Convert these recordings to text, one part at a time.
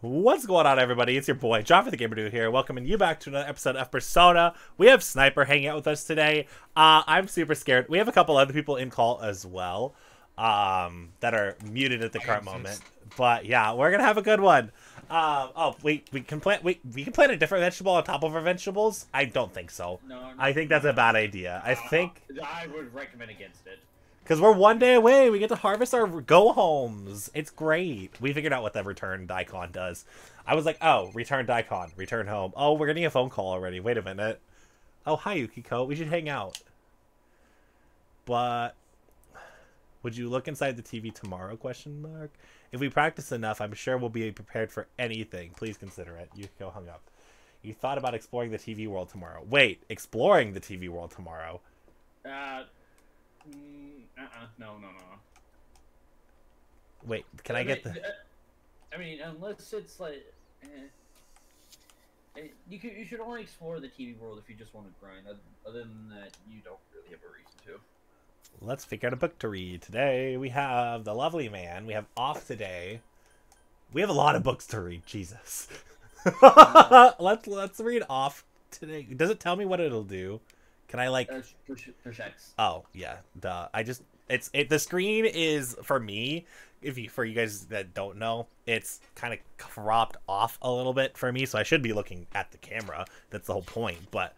What's going on, everybody? It's your boy, John for the GamerDuo here, welcoming you back to another episode of Persona. We have Sniper hanging out with us today. Uh, I'm super scared. We have a couple other people in call as well um, that are muted at the current moment. But yeah, we're gonna have a good one. Um, oh, we we can plant we we can plant a different vegetable on top of our vegetables. I don't think so. No, no, I think that's a bad idea. I Uh, think I would recommend against it. Because we're one day away, we get to harvest our go homes. It's great. We figured out what the return daikon does. I was like, oh, return daikon, return home. Oh, we're getting a phone call already. Wait a minute. Oh, hi Yukiko. We should hang out. But would you look inside the TV tomorrow? Question mark. If we practice enough, I'm sure we'll be prepared for anything. Please consider it. Yukiko hung up. You thought about exploring the TV world tomorrow. Wait, exploring the TV world tomorrow. Uh, mm, uh-uh, no, no, no. Wait, can I get mean, the uh, I mean, unless it's like, eh, eh, you could, you should only explore the TV world if you just want to grind. Other, than that, you don't really have a reason to. Let's pick out a book to read. Today we have The Lovely Man. We have Off Today. We have a lot of books to read. Jesus. let's let's read Off today. Does it tell me what it'll do? Can I like Uh, X. Oh, yeah. Duh. I just it's it the screen is for me if you for you guys that don't know, it's kind of cropped off a little bit for me, so I should be looking at the camera. That's the whole point. But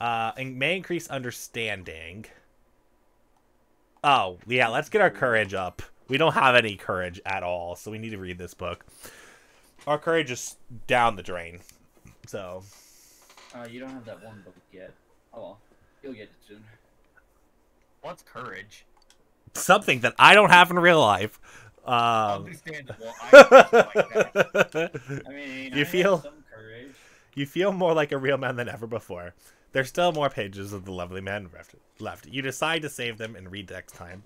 uh and may increase understanding. Oh, yeah, let's get our courage up. We don't have any courage at all, so we need to read this book. Our courage is down the drain. So, Uh, you don't have that one book yet. Oh well, you'll get it soon. What's courage? Something that I don't have in real life. Um, Understandable. I like. I mean, You I feel- have some courage. you feel more like a real man than ever before. There's still more pages of the lovely man left. Left. You decide to save them and read next time.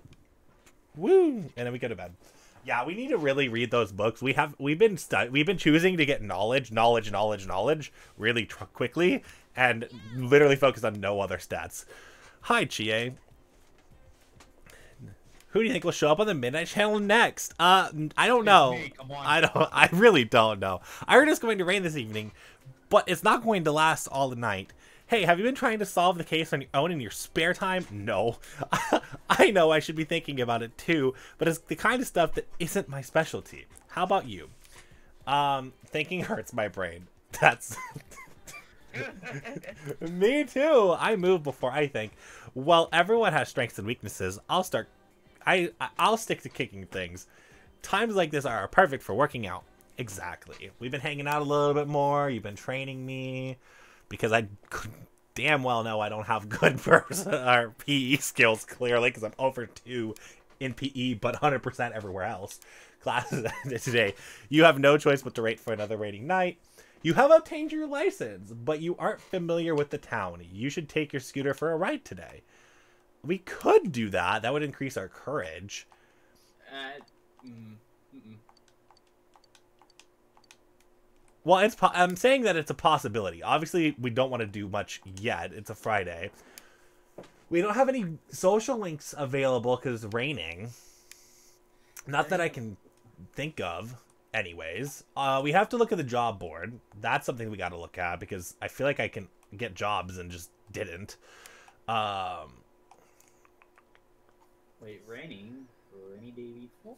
Woo! And then we go to bed. Yeah, we need to really read those books. We have we've been stu- we've been choosing to get knowledge, knowledge, knowledge, knowledge really tr- quickly, and literally focus on no other stats. Hi, Chie. Who do you think will show up on the Midnight Channel next? Uh, I don't know. me, come on. I don't. I really don't know. I heard it's going to rain this evening, but it's not going to last all the night. Hey, have you been trying to solve the case on your own in your spare time? No. I know I should be thinking about it too, but it's the kind of stuff that isn't my specialty. How about you? Um, thinking hurts my brain. That's me too. I move before I think. Well, everyone has strengths and weaknesses. I'll start. I I'll stick to kicking things. Times like this are perfect for working out. Exactly. We've been hanging out a little bit more. You've been training me because I damn well know I don't have good or PE skills clearly because I'm over two in PE, but 100% everywhere else. Classes today. You have no choice but to wait for another rating night. You have obtained your license, but you aren't familiar with the town. You should take your scooter for a ride today. We could do that. That would increase our courage. Uh, mm, mm-mm. Well, it's po- I'm saying that it's a possibility. Obviously, we don't want to do much yet. It's a Friday. We don't have any social links available because it's raining. Not that I can think of, anyways. Uh, we have to look at the job board. That's something we got to look at because I feel like I can get jobs and just didn't. Um, Wait, raining? Rainy day before?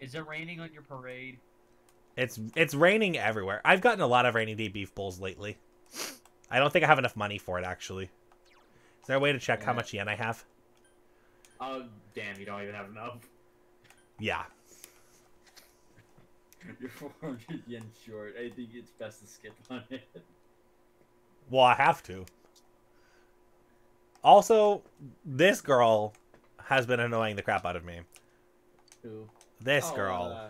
Is it raining on your parade? it's it's raining everywhere. I've gotten a lot of rainy day beef bowls lately. I don't think I have enough money for it actually. Is there a way to check how much yen I have? Oh, damn, you don't even have enough. Yeah. You're 400 yen short. I think it's best to skip on it. Well, I have to. Also, this girl has been annoying the crap out of me. Who? This Oh, girl. uh,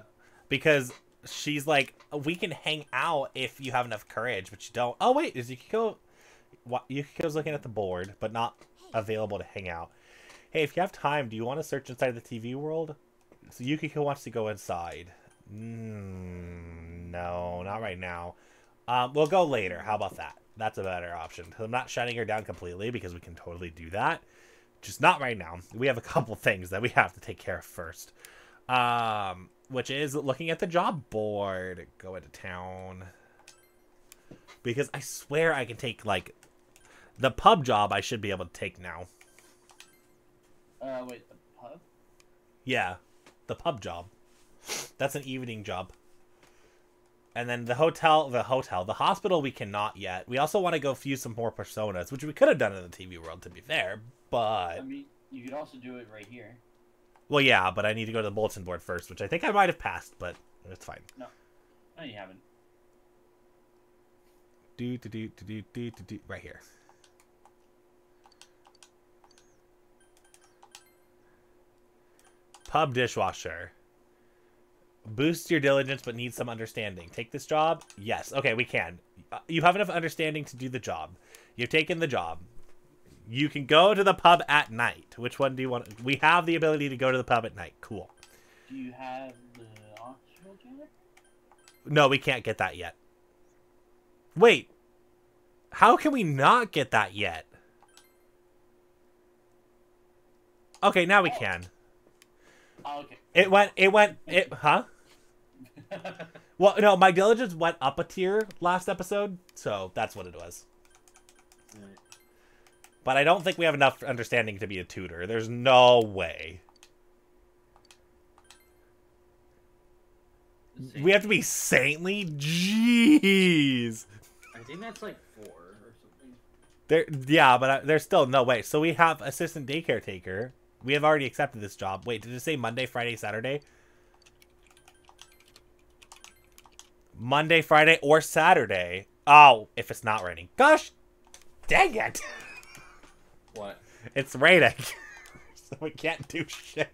Because she's like, we can hang out if you have enough courage, but you don't. Oh, wait, is Yukiko. What, Yukiko's looking at the board, but not available to hang out. Hey, if you have time, do you want to search inside the TV world? So Yukiko wants to go inside. Mm, no, not right now. Um, we'll go later. How about that? That's a better option. I'm not shutting her down completely because we can totally do that. Just not right now. We have a couple things that we have to take care of first. Um, which is looking at the job board. Go into town. Because I swear I can take like the pub job I should be able to take now. Uh, wait, the pub? Yeah, the pub job. That's an evening job. And then the hotel, the hotel, the hospital we cannot yet. We also want to go fuse some more personas, which we could have done in the TV world to be fair, but I mean, you could also do it right here. well, yeah, but I need to go to the bulletin board first, which I think I might have passed, but it's fine. No, no, you haven't. Do do do do do do do do right here. Pub dishwasher. Boost your diligence, but need some understanding. Take this job? Yes. Okay, we can. Uh, You have enough understanding to do the job. You've taken the job. You can go to the pub at night. Which one do you want? We have the ability to go to the pub at night. Cool. Do you have the janitor? No, we can't get that yet. Wait. How can we not get that yet? Okay, now we oh. can. Oh, okay. It went it went it huh? Well, no, my diligence went up a tier last episode, so that's what it was. But I don't think we have enough understanding to be a tutor. There's no way. We have to be saintly? Jeez. I think that's like four or something. There, yeah, but I, there's still no way. So we have assistant daycare taker. We have already accepted this job. Wait, did it say Monday, Friday, Saturday? Monday, Friday, or Saturday. Oh, if it's not raining. Gosh, dang it! What? It's raining, so we can't do shit.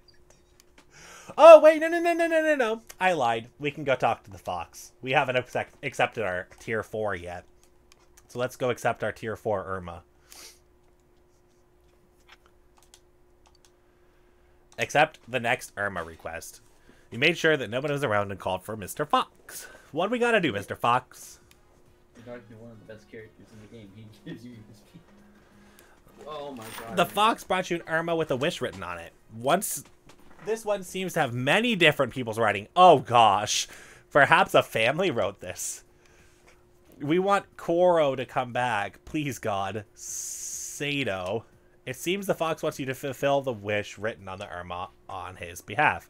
Oh wait, no, no, no, no, no, no, no! I lied. We can go talk to the fox. We haven't accept- accepted our tier four yet, so let's go accept our tier four ema. Accept the next ema request. You made sure that nobody was around and called for Mr. Fox. What do we gotta do, Mr. Fox? You're one of the best characters in the game. He gives you his Oh my god. The fox brought you an ema with a wish written on it. Once this one seems to have many different people's writing. Oh gosh. Perhaps a family wrote this. We want Koro to come back. Please God. Sato. It seems the fox wants you to fulfill the wish written on the ema on his behalf.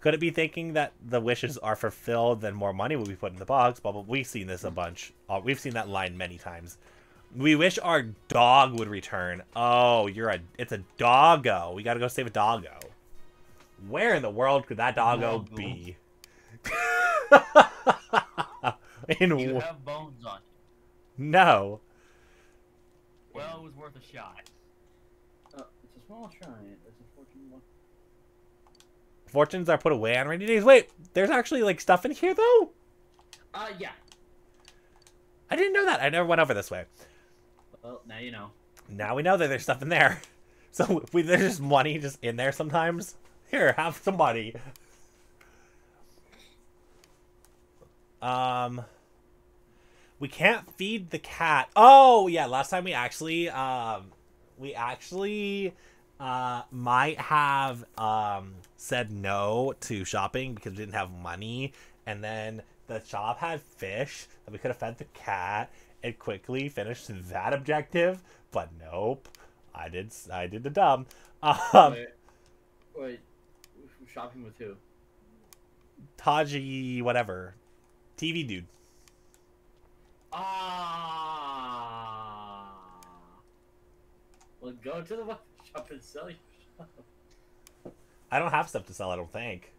Could it be thinking that the wishes are fulfilled, then more money will be put in the box? But we've seen this a bunch. Uh, we've seen that line many times. We wish our dog would return. Oh, you're a. It's a doggo. We gotta go save a doggo. Where in the world could that doggo Doggo. be? in You have bones on you. no. Well, it was worth a shot. Uh, it's a small shrine. It's a fortune one. Fortunes are put away on rainy days. Wait, there's actually like stuff in here though. Uh, yeah. I didn't know that. I never went over this way. Well, now you know. Now we know that there's stuff in there. So we, there's just money just in there sometimes. Here, have some money. Um, we can't feed the cat. Oh yeah, last time we actually um, we actually uh might have um said no to shopping because we didn't have money, and then the shop had fish that we could have fed the cat and quickly finished that objective. But nope, I did I did the dumb. Um, wait, wait. Shopping with who? Taji whatever, TV dude. Ah. Well, go to the shop and sell your stuff. I don't have stuff to sell. I don't think.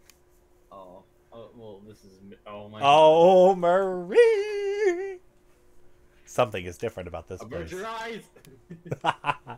Oh. Oh, well, this is. Oh my. Oh, Marie. Something is different about this. Avert place. your eyes.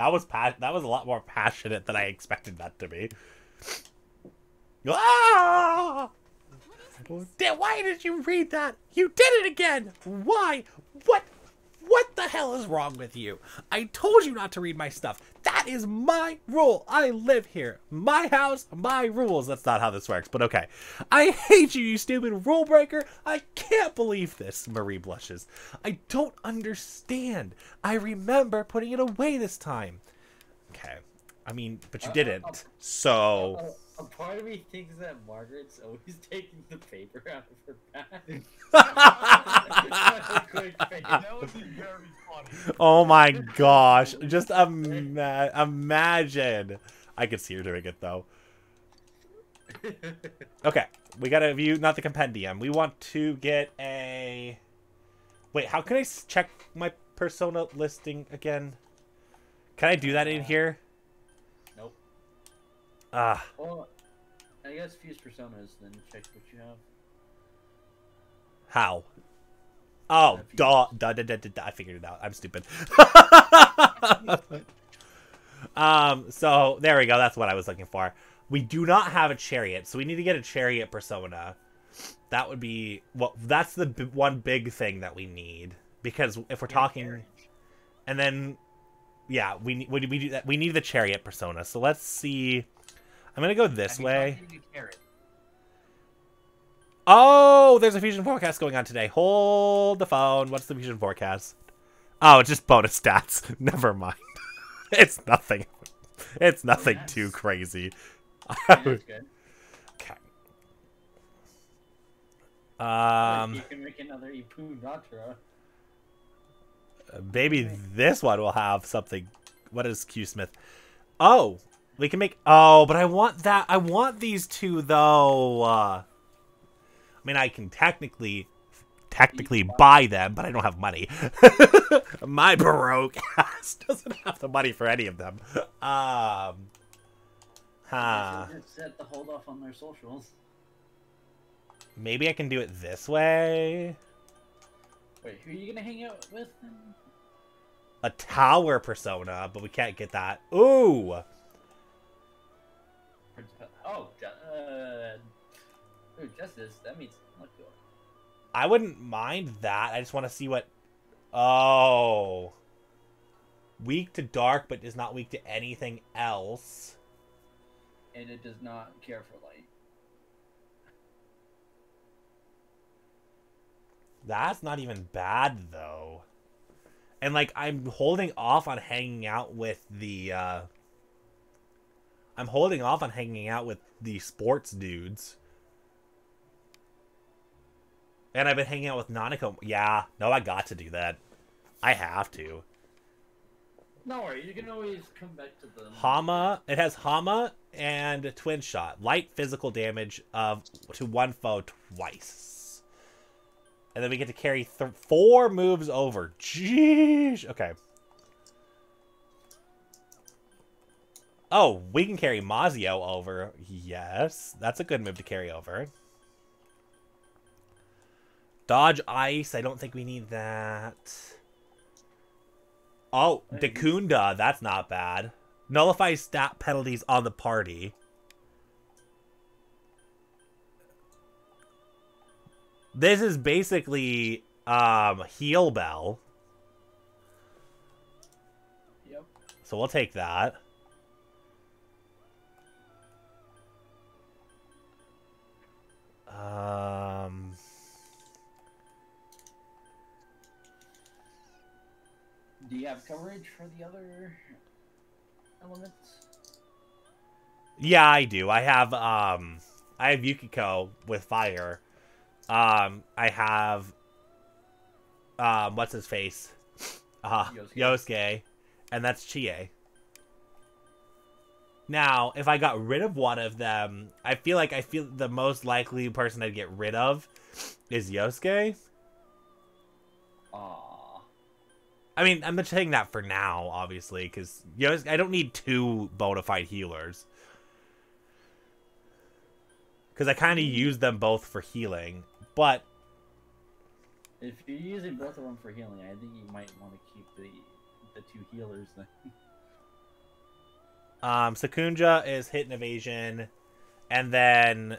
That was pa- that was a lot more passionate than I expected that to be. Ah! What is Then Why did you read that? You did it again. Why? What? What the hell is wrong with you? I told you not to read my stuff. That is my rule. I live here. My house, my rules. That's not how this works, but okay. I hate you, you stupid rule breaker. I can't believe this. Marie blushes. I don't understand. I remember putting it away this time. Okay. I mean, but you Uh, uh, didn't. uh, So. A, a part of me thinks that Margaret's always taking the paper out of her bag. Quick face. That would be very funny. Oh my gosh. Just ima- imagine. I could see her doing it though. Okay. We gotta view, not the compendium. We want to get a. Wait, how can I check my persona listing again? Can I do that in here? Nope. Ah, Well, I guess fuse personas, then check what you have. how? Oh, If you- duh, duh, duh, duh, duh, duh. I figured it out. I'm stupid. um, so there we go. That's what I was looking for. We do not have a chariot, so we need to get a chariot persona. That would be well. That's the b- one big thing that we need because if we're talking, and then yeah, we need we, we do that. We need the chariot persona. So let's see. I'm gonna go this way. tried getting a carrot? Oh, there's a fusion forecast going on today. Hold the phone. What's the fusion forecast? Oh, it's just bonus stats. Never mind. it's nothing. It's nothing Yes. too crazy. That's good. okay. Um, you can make another Ipu Natra. maybe this one will have something. What is Q Smith? Oh, we can make. Oh, but I want that. I want these two though. Uh, I mean, I can technically, technically buy them, but I don't have money. My baroque ass doesn't have the money for any of them. Um. Huh. Set the hold off on their socials. Maybe I can do it this way. Wait, who are you gonna hang out with? A tower persona, but we can't get that. Ooh. Oh, uh, ooh, Justice. That means. I wouldn't mind that. I just want to see what. Oh. Weak to dark, but is not weak to anything else. And it does not care for light. That's not even bad, though. And, like, I'm holding off on hanging out with the, uh. I'm holding off on hanging out with the sports dudes. And I've been hanging out with Nanako. Yeah, no, I got to do that. I have to. No worry, you can always come back to the Hama. It has Hama and Twin Shot. Light physical damage of to one foe twice. And then we get to carry th- four moves over. Jeez. Okay. Oh, we can carry Mazio over. Yes, that's a good move to carry over. Dodge ice. I don't think we need that. Oh, Dekunda. That's not bad. Nullifies stat penalties on the party. This is basically um heal bell. Yep. So we'll take that. Um Do you have coverage for the other elements? Yeah, I do. I have um I have Yukiko with fire. Um I have um what's his face? Uh Yosuke. Yosuke. And that's Chie. Now, if I got rid of one of them, I feel like I feel the most likely person I'd get rid of is Yosuke. Aww. I mean, I'm just saying that for now, obviously, because I don't need two bona fide healers. Because I kind of hmm. use them both for healing. But If you're using both of them for healing, I think you might want to keep the the two healers then. Um, Sukunda is hit and evasion, and then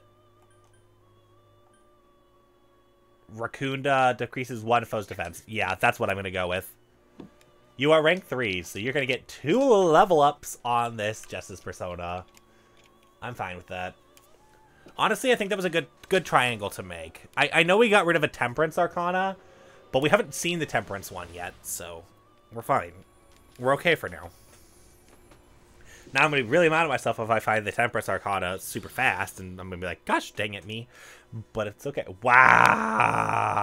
Rakunda decreases one foe's defense. Yeah, that's what I'm gonna go with. You are rank three, so you're gonna get two level ups on this Justice Persona. I'm fine with that. Honestly, I think that was a good good triangle to make. I, I know we got rid of a Temperance Arcana, but we haven't seen the Temperance one yet, so we're fine. We're okay for now. Now I'm gonna be really mad at myself if I find the Temperance Arcana super fast, and I'm gonna be like, "Gosh, dang it, me!" But it's okay. Wow,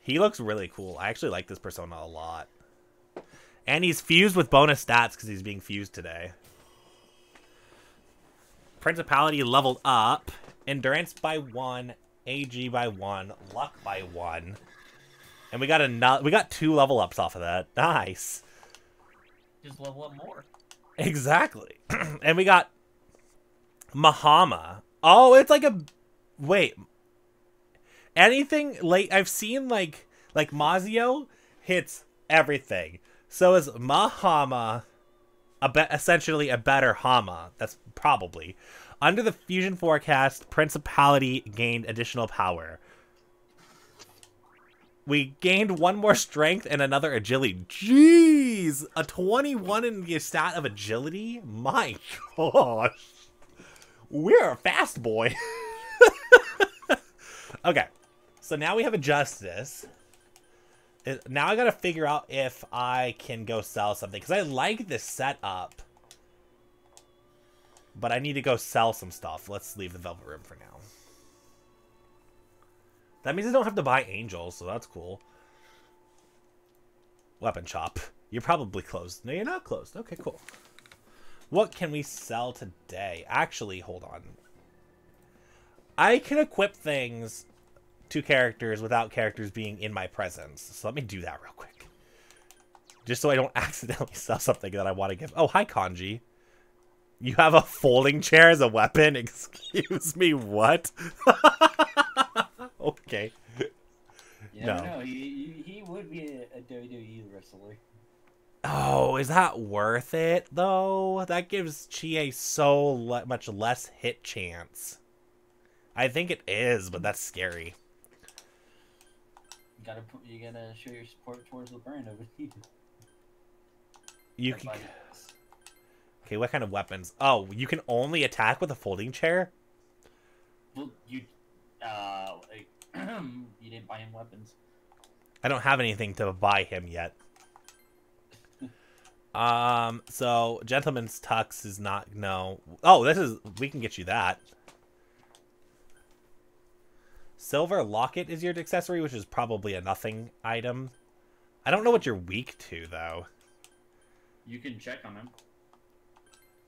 he looks really cool. I actually like this persona a lot, and he's fused with bonus stats because he's being fused today. Principality leveled up, endurance by one, AG by one, luck by one, and we got another. We got two level ups off of that. Nice. Just level up more. Exactly. and we got Mahama. Oh, it's like a wait. Anything late I've seen like like Mazio hits everything. So is Mahama a be- essentially a better Hama? That's probably. Under the fusion forecast, Principality gained additional power. We gained one more strength and another agility. Jeez! A 21 in the stat of agility? My gosh. We're a fast boy. okay. So now we have a justice. Now I gotta figure out if I can go sell something. Because I like this setup. But I need to go sell some stuff. Let's leave the Velvet Room for now. That means I don't have to buy angels, so that's cool. Weapon shop. You're probably closed. No, you're not closed. Okay, cool. What can we sell today? Actually, hold on. I can equip things to characters without characters being in my presence. So let me do that real quick. Just so I don't accidentally sell something that I want to give. Oh, hi, Kanji. You have a folding chair as a weapon? Excuse me, what? okay. You No. know. He, he, would be a, a WWE wrestler. Oh, is that worth it though? That gives Chie so le- much less hit chance. I think it is, but that's scary. You gotta put, you gotta show your support towards the brand over here. You can. Okay, what kind of weapons? Oh, you can only attack with a folding chair. Well, you, uh, like, you didn't buy him weapons. I don't have anything to buy him yet. Um, so gentleman's tux is not no. Oh, this is we can get you that. Silver locket is your accessory, which is probably a nothing item. I don't know what you're weak to though. You can check on him.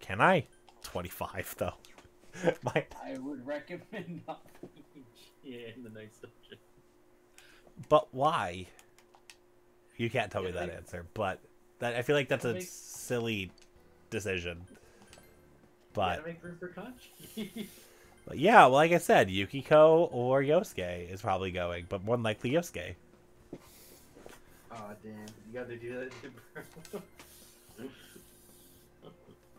Can I? 25 though. My I would recommend not yeah, in the next dungeon. but why? You can't tell me that like- answer, but that I feel like that's a Make- silly decision. Gotta But make room for Kanji. But yeah, well, like I said, Yukiko or Yosuke is probably going, but more than likely Yosuke. Oh damn, you gotta do that, bro.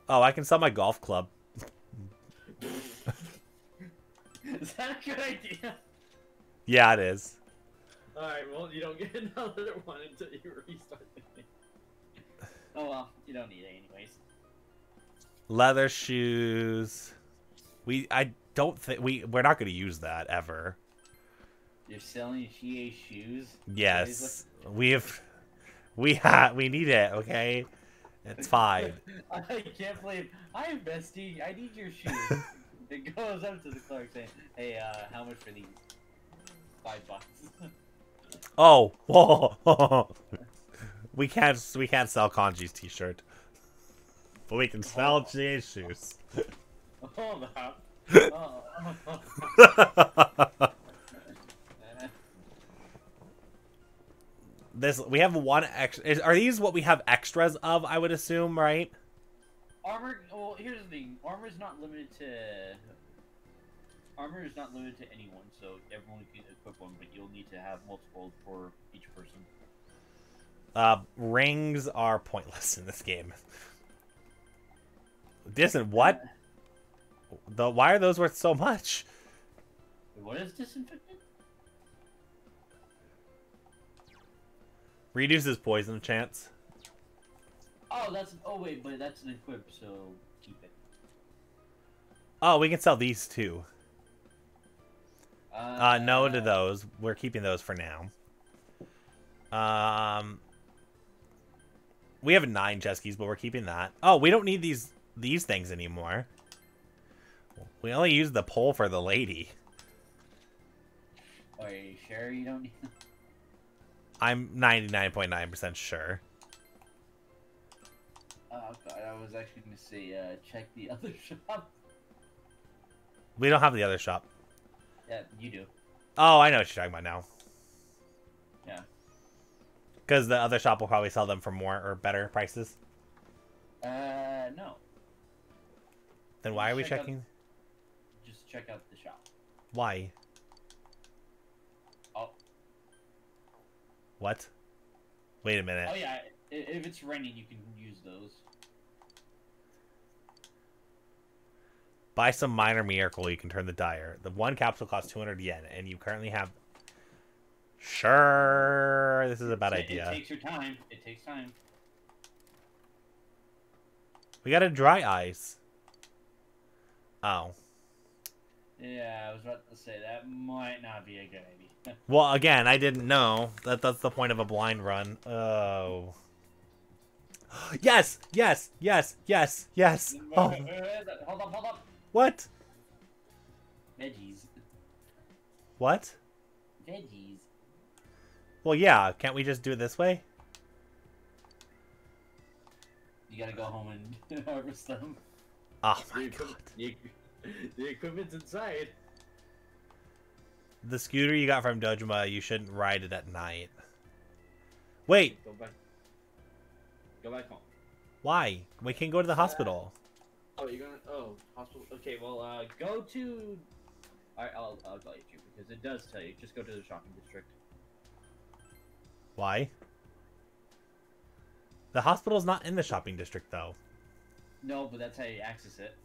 Oh, I can sell my golf club. Is that a good idea? Yeah, it is. Alright, well, you don't get another one until you restart the game. Oh well, you don't need it anyways. Leather shoes. We, I don't think we we're not going to use that ever. You're selling Chie shoes? Yes, we've we ha we need it. Okay, it's fine. I can't believe I'm bestie. I need your shoes. It goes up to the clerk saying, "Hey, uh, how much for these? Five bucks." Oh, whoa. we can't we can't sell Kanji's T-shirt, but we can sell Jay's shoes. Hold up. Oh, this we have one extra. Are these what we have extras of? I would assume, right? Armor. Well, here's the thing. Armor is not limited to armor is not limited to anyone, so everyone can equip one, but you'll need to have multiple for each person. Uh, rings are pointless in this game. Listen, what? The why are those worth so much? What is disinfectant? Reduces poison chance. Oh, that's oh wait, but that's an equip, so keep it. Oh, we can sell these two. Uh, Uh, no to those. We're keeping those for now. Um, we have nine keys, but we're keeping that. Oh, we don't need these these things anymore. We only use the pole for the lady. Are you sure you don't need? them? I'm 99.9% sure. Oh god, I was actually gonna say uh, check the other shop. We don't have the other shop. Yeah, you do. Oh, I know what you're talking about now. Yeah. Because the other shop will probably sell them for more or better prices. Uh, no. Then why are we Check out- checking? Just check out the shop. Why? Oh, What? Wait a minute. oh yeah. If it's raining, you can use those. Buy some minor miracle, you can turn the dire. The one capsule costs 200 yen, and you currently have. Sure, this is a bad It- idea. It takes your time. It takes time. We got a dry ice. Oh. Yeah, I was about to say that might not be a good idea. Well, again, I didn't know. That that's the point of a blind run. Oh. Yes, yes, yes, yes, yes. Oh, Hold up, hold up. what? Veggies. What? Veggies. Well, yeah. Can't we just do it this way? You gotta go home and harvest them. Oh The, my equip- god. the, the equipment's inside. The scooter you got from Dojima, you shouldn't ride it at night. Wait, Go back. Go back home. why? We can go to the hospital. Oh, you're gonna. Oh, hospital. Okay, well, uh, Go to. Alright, I'll, I'll guide you because it does tell you. Just go to the shopping district. Why? The hospital's not in the shopping district, though. No, but that's how you access it.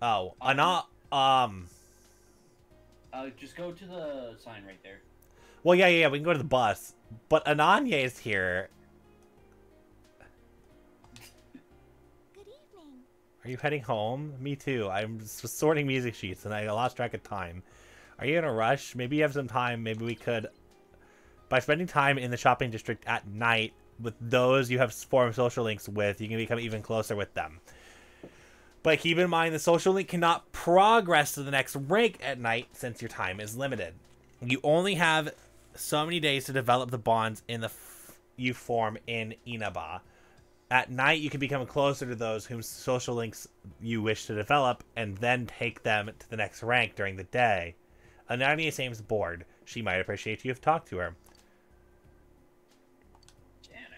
Oh, Um, Ana- um. Uh, just go to the sign right there. Well, yeah, yeah, yeah, we can go to the bus. But Ayane is here. Are you heading home? Me too. I'm sorting music sheets and I lost track of time. Are you in a rush? Maybe you have some time. Maybe we could. By spending time in the shopping district at night with those you have formed social links with, you can become even closer with them. But keep in mind the social link cannot progress to the next rank at night since your time is limited. You only have so many days to develop the bonds in the you form in Inaba. At night, you can become closer to those whom social links you wish to develop, and then take them to the next rank during the day. Ayane seems bored. She might appreciate you have talked to her. Janitor.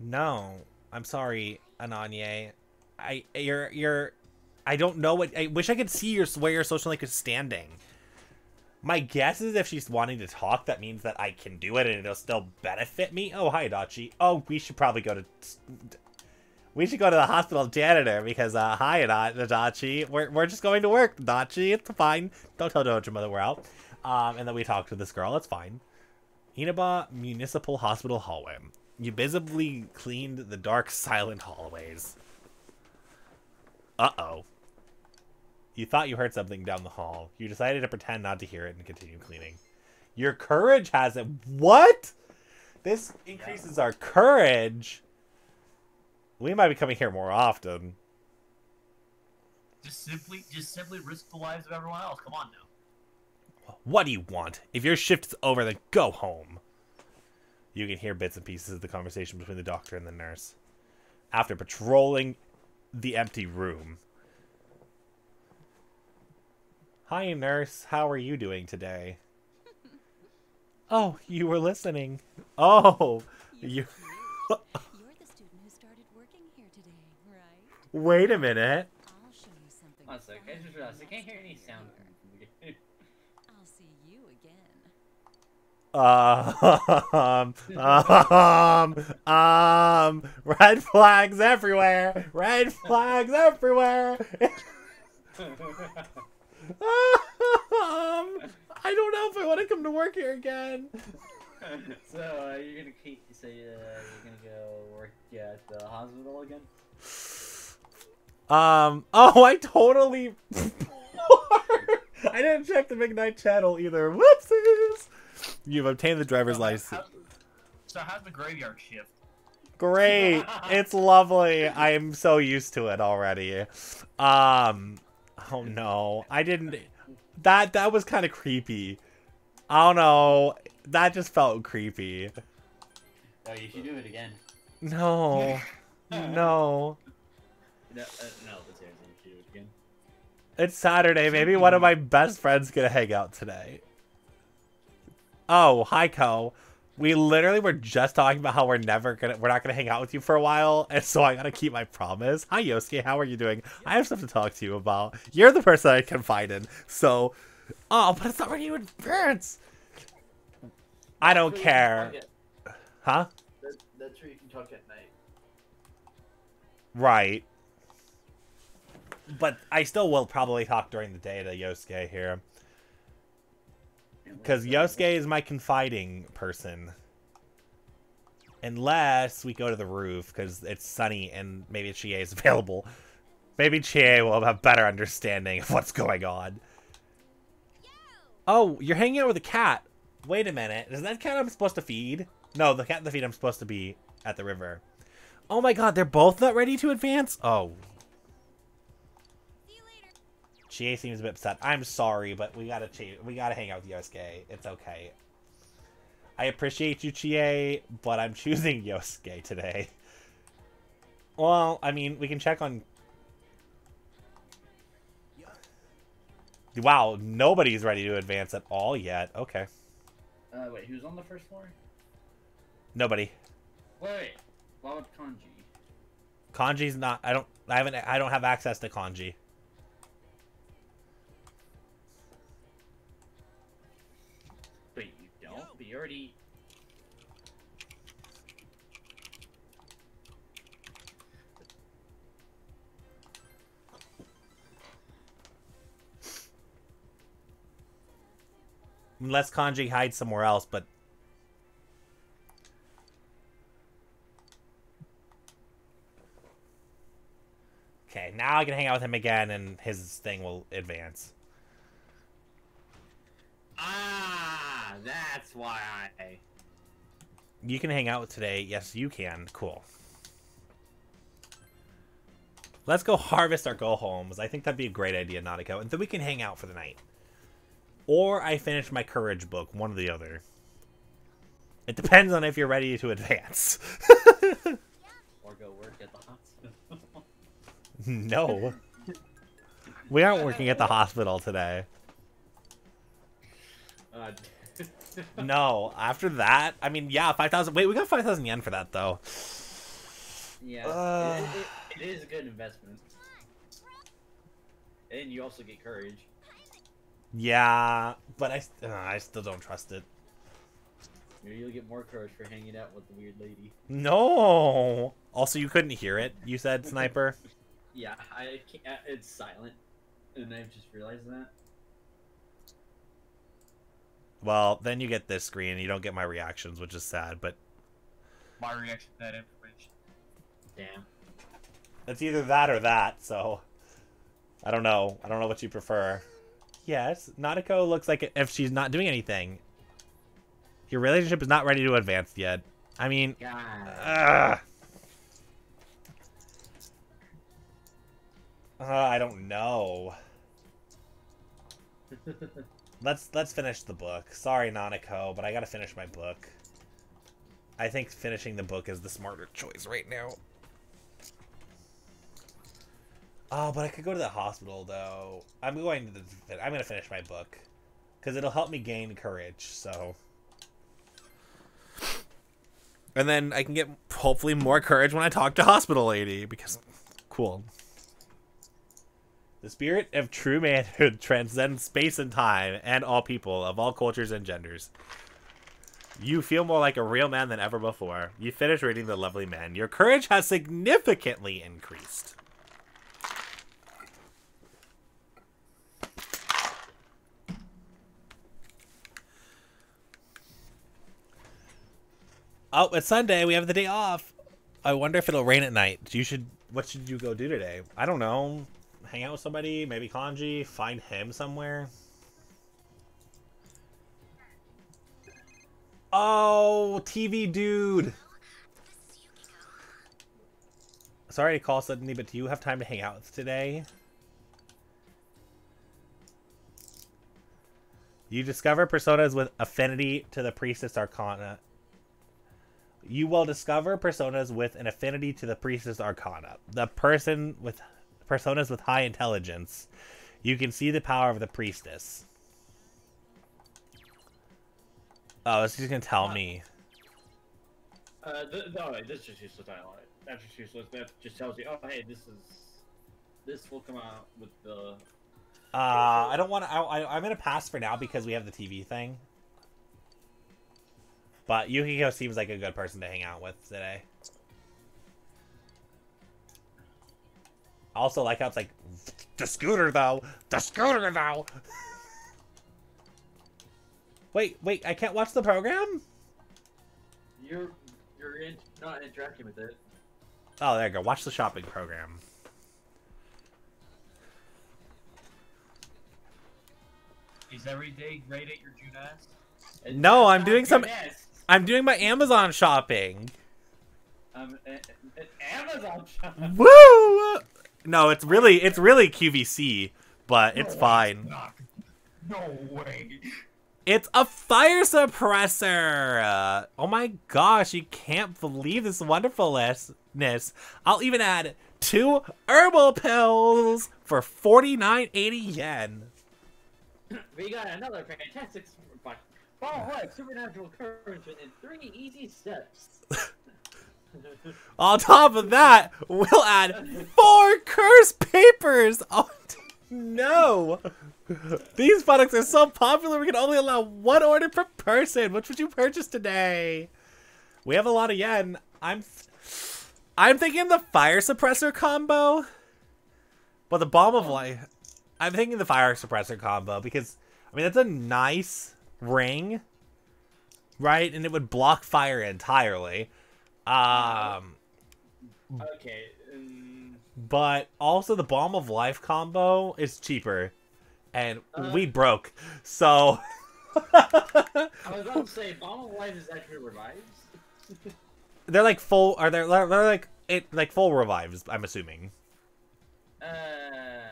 No, I'm sorry, Ayane. I you're you're. I don't know what. I wish I could see your where your social link is standing. My guess is if she's wanting to talk, that means that I can do it and it'll still benefit me. Oh, hi, Dachi. Oh, we should probably go to. We should go to the hospital janitor because, uh, hi, Da- Dachi. We're, we're just going to work, Dachi. It's fine. Don't tell Dojima that we're out. Um, and then we talk to this girl. It's fine. Inaba Municipal Hospital hallway. You visibly cleaned the dark, silent hallways. Uh oh. You thought you heard something down the hall. You decided to pretend not to hear it and continue cleaning. Your courage has it. What? This increases our courage. We might be coming here more often. Just simply, just simply risk the lives of everyone else. Come on now. What do you want? If your shift is over, then go home. You can hear bits and pieces of the conversation between the doctor and the nurse. After patrolling the empty room. Hi, nurse. How are you doing today? oh, you were listening. Oh, you. You're the student who started working here today, right? Wait a minute. I'll show you something. One sec. I just realized I can't hear any sound. I'll see you again. Um, um, um, red flags everywhere. Red flags everywhere um, I don't know if I want to come to work here again. so uh, you're gonna keep. So uh, you're gonna go work at the hospital again? Um. Oh, I totally. I didn't check the Midnight Channel either. Whoopsies. You've obtained the driver's So, license. how- So how's the graveyard shift? Great. It's lovely. I'm so used to it already. Um. Oh no, I didn't. That that was kind of creepy. I don't know. That just felt creepy. Oh, you should do it again. No. No. No, uh, no, but seriously, do it again. It's Saturday. Maybe one of my best friends gonna hang out today. Oh, hi, Co. We literally were just talking about how we're never gonna, we're not gonna hang out with you for a while, and so I gotta keep my promise. Hi, Yosuke. How are you doing? I have stuff to talk to you about. You're the person I confide in. So, oh, but it's already in advance. I don't That's where you can care. Huh? That's where you can talk at night. Right. But I still will probably talk during the day to Yosuke here. Because Yosuke is my confiding person. Unless we go to the roof, because it's sunny and maybe Chie is available. Maybe Chie will have better understanding of what's going on. Oh, you're hanging out with a cat. Wait a minute. Is that cat I'm supposed to feed? No, the cat the feed I'm supposed to be at the river. Oh my god, they're both not ready to advance? Oh. Chie seems a bit upset. I'm sorry, but we gotta ch- we gotta hang out with Yosuke. It's okay. I appreciate you, Chie, but I'm choosing Yosuke today. Well, I mean, we can check on. Wow, nobody's ready to advance at all yet. Okay, Uh, wait, who's on the first floor? nobody. Wait, wait. Why would Kanji? Kanji's not. I don't. I haven't. I don't have access to Kanji. Already. Unless Kanji hides somewhere else, but Okay, now I can hang out with him again and his thing will advance. Ah, that's why I. You can hang out with today. Yes, you can. Cool. Let's go harvest our go homes. I think that'd be a great idea, Nanako. And then we can hang out for the night. Or I finish my courage book, one or the other. It depends on if you're ready to advance. Or go work at the hospital. no. We aren't working at the hospital today. Uh, No, after that, I mean, yeah, 5,000. Wait, we got 5,000 yen for that, though. yeah, Uh. it, it, it is a good investment. And you also get courage. Yeah, but I, uh, I still don't trust it. Maybe you'll get more courage for hanging out with the weird lady. No. Also, you couldn't hear it. You said sniper. Yeah, I can't, it's silent, and I've just realized that. Well, then you get this screen and you don't get my reactions, which is sad. But My reaction to that information. Damn. it's either that or that. So I don't know. I don't know what you prefer. Yes, Nanako looks like if she's not doing anything. Your relationship is not ready to advance yet. I mean, God. Ugh. Uh, I don't know. Let's let's finish the book. Sorry, Nanako, but I gotta finish my book. I think finishing the book is the smarter choice right now. Oh, but I could go to the hospital though. I'm going to the. I'm gonna finish my book because it'll help me gain courage. So. And then I can get hopefully more courage when I talk to hospital lady because cool. The spirit of true manhood transcends space and time and all people of all cultures and genders. You feel more like a real man than ever before. You finish reading The Lovely Man. Your courage has significantly increased. Oh, it's Sunday. We have the day off. I wonder if it'll rain at night. You should. What should you go do today? I don't know. Hang out with somebody. Maybe Kanji. Find him somewhere. Oh, TV dude. Sorry to call suddenly, but do you have time to hang out today? You discover personas with affinity to the Priestess Arcana. You will discover personas with an affinity to the Priestess Arcana. The person with personas with high intelligence. You can see the power of the Priestess. Oh, it's just gonna tell me. Uh, th- no, this is just useless dialogue. That's just useless. That just tells you, oh, hey, this is this will come out with the. Uh, I don't want to. I, I'm gonna pass for now because we have the TV thing. But Yukiko seems like a good person to hang out with today. Also like how it's like the scooter though, the scooter though. wait, wait, I can't watch the program. You're you're in, not interacting with it. Oh, there you go. Watch the shopping program. Is every day great at your Judas? No, I'm doing some- I'm doing my Amazon shopping. Um, uh, uh, Amazon shop. Woo! No, it's really it's really QVC, but it's No, fine. not. No way. It's a fire suppressor. Uh, oh my gosh, you can't believe this wonderfulness. I'll even add two herbal pills for 49.80 yen. We got another fantastic but Balm like supernatural courage within three easy steps. On top of that, we'll add four curse papers. Oh no! These products are so popular we can only allow one order per person. Which would you purchase today? We have a lot of yen. I'm I'm thinking the fire suppressor combo. But the Balm of Life I'm thinking the fire suppressor combo because I mean that's a nice ring. Right? And it would block fire entirely. Um Okay. Um, but also the Balm of Life combo is cheaper and Uh. we broke so I was about to say, Balm of Life is actually revives. they're like full are they they're like it like full revives i'm assuming Uh,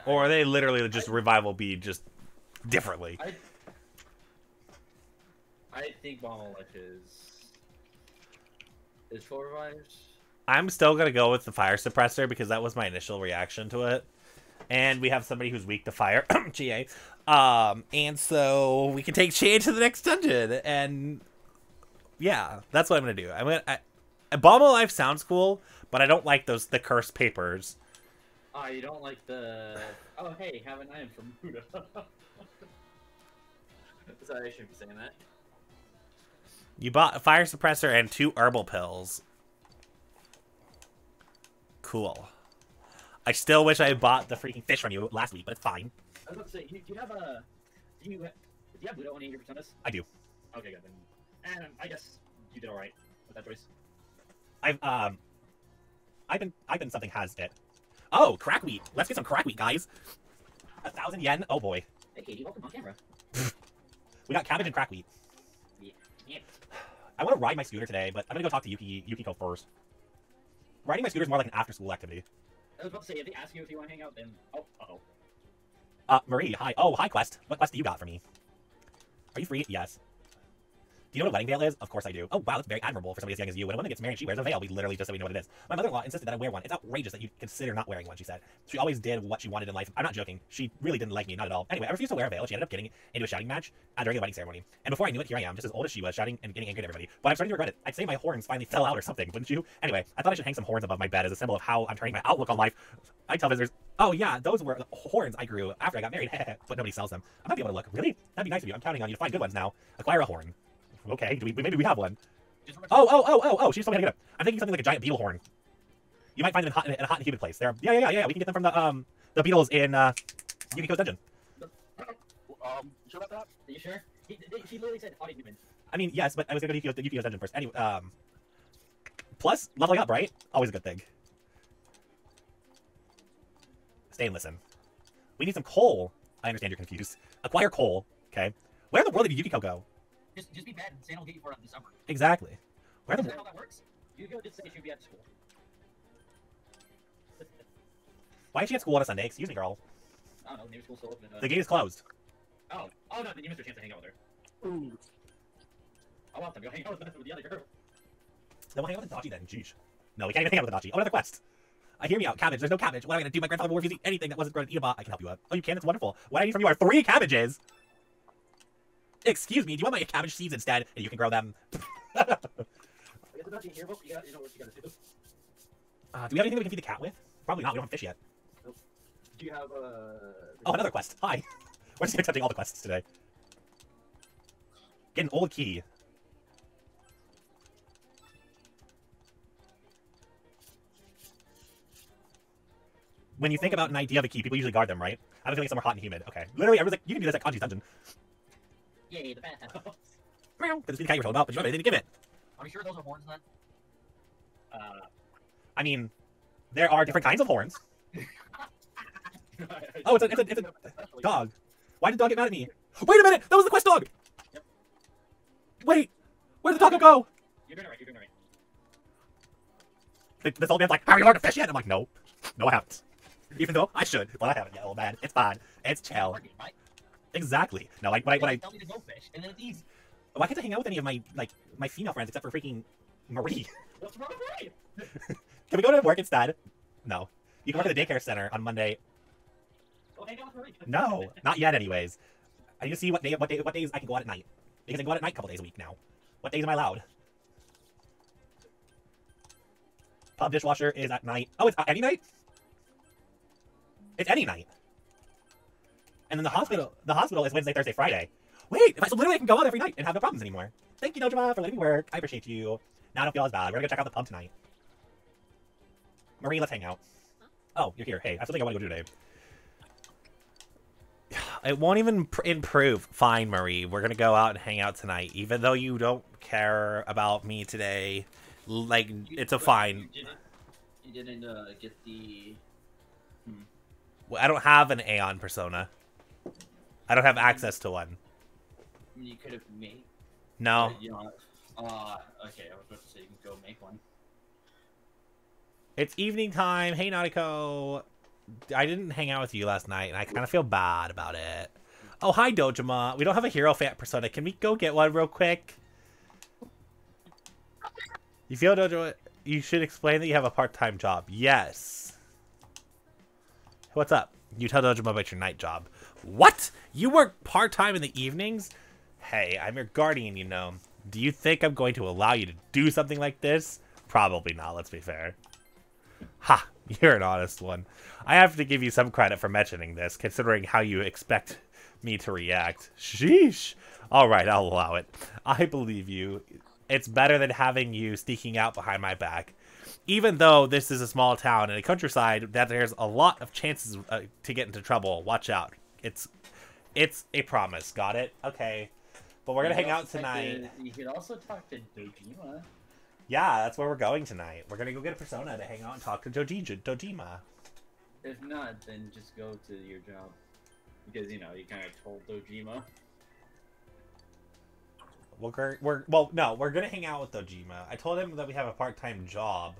or are they literally just revival be just differently I, I think Balm of Life is is full revives. i'm still gonna go with the fire suppressor because that was my initial reaction to it and we have somebody who's weak to fire ga um and so we can take ga to the next dungeon and yeah that's what i'm gonna do i'm gonna I, Balm of Life sounds cool but i don't like those the cursed papers Oh, you don't like the? Oh, hey, have an item from Buddha. Sorry, I shouldn't be saying that. You bought a fire suppressor and two herbal pills. Cool. I still wish I bought the freaking fish from you last week, but it's fine. I was about to say, do you have a? Do you, do you have Buddha on any of your personas? I do. Okay, good. Then, and I guess you did all right with that choice. I've um, I've been I've been something has it. Oh, crack wheat. Let's get some crack wheat, guys. A thousand yen. Oh boy, Hey, Katie, welcome on camera. we got cabbage and crack wheat. Yeah. I want to ride my scooter today, but I'm gonna go talk to Yuki Yukiko first. Riding my scooter is more like an after-school activity. I was about to say, if they ask you if you want to hang out, then oh, uh-oh. Uh, Marie, hi. Oh, hi, Quest. What quest do you got for me? Are you free? Yes. Do you know what a wedding veil is? Of course I do. Oh, wow, that's very admirable for somebody as young as you. When a woman gets married, she wears a veil. We literally just said we know what it is. My mother-in-law insisted that I wear one. It's outrageous that you consider not wearing one, she said. She always did what she wanted in life. I'm not joking. She really didn't like me, not at all. Anyway, I refused to wear a veil. She ended up getting into a shouting match during the wedding ceremony. And before I knew it, here I am, just as old as she was, shouting and getting angry at everybody. But I'm starting to regret it. I'd say my horns finally fell out or something, wouldn't you? Anyway, I thought I should hang some horns above my bed as a symbol of how I'm turning my outlook on life. I tell visitors, oh yeah, those were the horns I grew after I got married, but nobody sells them. I might be able to look. Really? That'd be nice of you. I'm counting on you to find good ones now. Acquire a horn. Okay, do we, maybe we have one. Just remember- Oh, oh, oh, oh, oh, she's told me how to get them. I'm thinking something like a giant beetle horn. You might find them in, hot, in a hot and humid place. They're, yeah, yeah, yeah, yeah. We can get them from the um the beetles in uh, Yukiko's dungeon. Um, you sure about that? Are you sure? He, they, she literally said hot human. I mean, yes, but I was gonna go to Yukiko's, Yukiko's dungeon first. Anyway, um, plus leveling up, right? Always a good thing. Stay and listen. We need some coal. I understand you're confused. Acquire coal. Okay. Where in the world did Yukiko go? Just, just be bad, and Santa will get you for it in December. Exactly. Where Is the? that how that works? Hugo did say she'd be at school. Why is she at school on a Sunday? Excuse me, girl. I don't know, maybe school's still open. Uh, The gate is closed. oh, oh no, then you missed your chance to hang out with her. Ooh. I want them to go hang out with, with the other girl. Then we'll hang out with Dachi then. Jeez. No, we can't even hang out with Dachi. Oh, another quest. I hear me out. Cabbage. There's no cabbage. What am I gonna do? My grandfather will refuse to eat anything that wasn't grown in Inaba. I can help you out. Oh, you can? That's wonderful. What I need from you are three cabbages. Excuse me. Do you want my cabbage seeds instead, and you can grow them? I guess about you here, but you, got, you know what you gotta do. Uh, do we have anything we can feed the cat with? Probably not. We don't have fish yet. Do you have uh? Oh, another quest. Hi. We're just accepting all the quests today. Get an old key. When you think about an idea of a key, people usually guard them, right? I have a feeling somewhere hot and humid. Okay. Literally, everyone's like, you can do this at Kanji's dungeon. Yay, the bathhouse. Meow. Because it's the cat you were told about, but you have anything to give it. Are you sure those are horns then? uh, I mean, there are different kinds of horns. Oh, it's a, it's a, it's a dog. Why did the dog get mad at me? Wait a minute! That was the quest dog! Yep. Wait! Where did the dog go? You're doing it right, you're doing it right. Th- This old man's like, have you learned to fish yet? I'm like, no. No, I haven't. Even though I should, but I haven't yet, old man. It's fine. It's chill. Exactly. No, like, when I, when I, Tell me to go fish, and then it's easy. why can't I hang out with any of my, like, my female friends except for freaking Marie? What's wrong with Ryan? Can we go to work instead? No. You can work at the daycare center on Monday. Go hang out with Marie. No, not yet anyways. I need to see what day, what day, what days I can go out at night. Because I can go out at night a couple days a week now. What days am I allowed? Pub dishwasher is at night. Oh, it's any night? It's any night. And then the hospital, the hospital is Wednesday, Thursday, Friday. Wait, if I, so literally I can go out every night and have no problems anymore. Thank you, Dojima, for letting me work. I appreciate you. Now I don't feel as bad. We're gonna go check out the pub tonight. Marie, let's hang out. Oh, you're here. Hey, I have something I want to go do today. It won't even pr- improve. Fine, Marie. We're gonna go out and hang out tonight, even though you don't care about me today. Like, You- it's a fine. You didn't, you didn't uh, get the. Well, I don't have an Aeon persona. I don't have access to one. You could have made. No. You know, uh, okay, I was about to say you can go make one. It's evening time. Hey, Nanako. I didn't hang out with you last night, and I kind of feel bad about it. Oh, hi, Dojima. We don't have a Hierophant persona. Can we go get one real quick? You feel, Dojima, you should explain that you have a part-time job. Yes. What's up? You tell Dojima about your night job. What? You work part-time in the evenings? Hey, I'm your guardian, you know. Do you think I'm going to allow you to do something like this? Probably not, let's be fair. Ha! You're an honest one. I have to give you some credit for mentioning this, considering how you expect me to react. Sheesh! Alright, I'll allow it. I believe you. It's better than having you sneaking out behind my back. Even though this is a small town in a countryside, that there's a lot of chances uh, to get into trouble. Watch out. It's it's a promise. Got it? Okay. But we're gonna hang out tonight. to- you could also talk to Dojima. Yeah, that's where we're going tonight. We're gonna go get a persona to hang out and talk to Dojima. Dojima. If not, then just go to your job. Because, you know, you kind of told Dojima. We're, we're well, no, we're gonna hang out with Dojima. I told him that we have a part-time job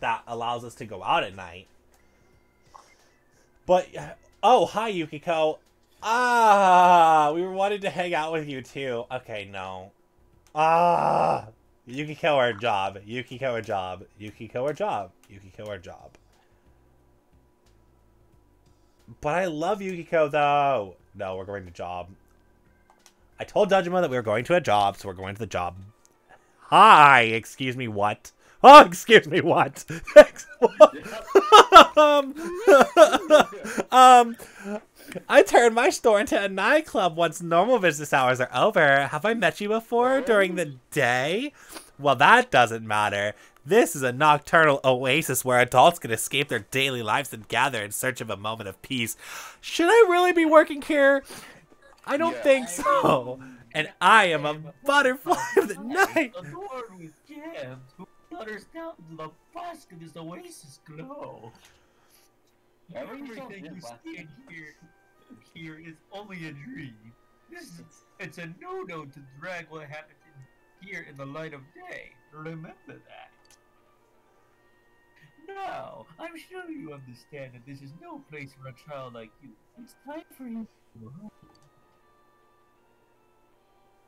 that allows us to go out at night. But oh, hi Yukiko. Ah, we were wanting to hang out with you too. Okay, no. Ah, Yukiko our job. Yukiko our job. Yukiko our job. Yukiko our job. But I love Yukiko though. No, we're going to job. I told Dojima that we were going to a job, so we're going to the job. Hi, excuse me, what? Oh, excuse me, what? um, um, I turned my store into a nightclub once normal business hours are over. Have I met you before during the day? Well, that doesn't matter. This is a nocturnal oasis where adults can escape their daily lives and gather in search of a moment of peace. Should I really be working here? I don't Yeah. think so. And I am a butterfly of the night. The door was jammed. Who flutters down to the of this oasis glow? Everything you see in here, here is only a dream. This is, it's a no-no to drag what happened in here in the light of day. Remember that. Now, I'm sure you understand that this is no place for a child like you. It's time for you to go home.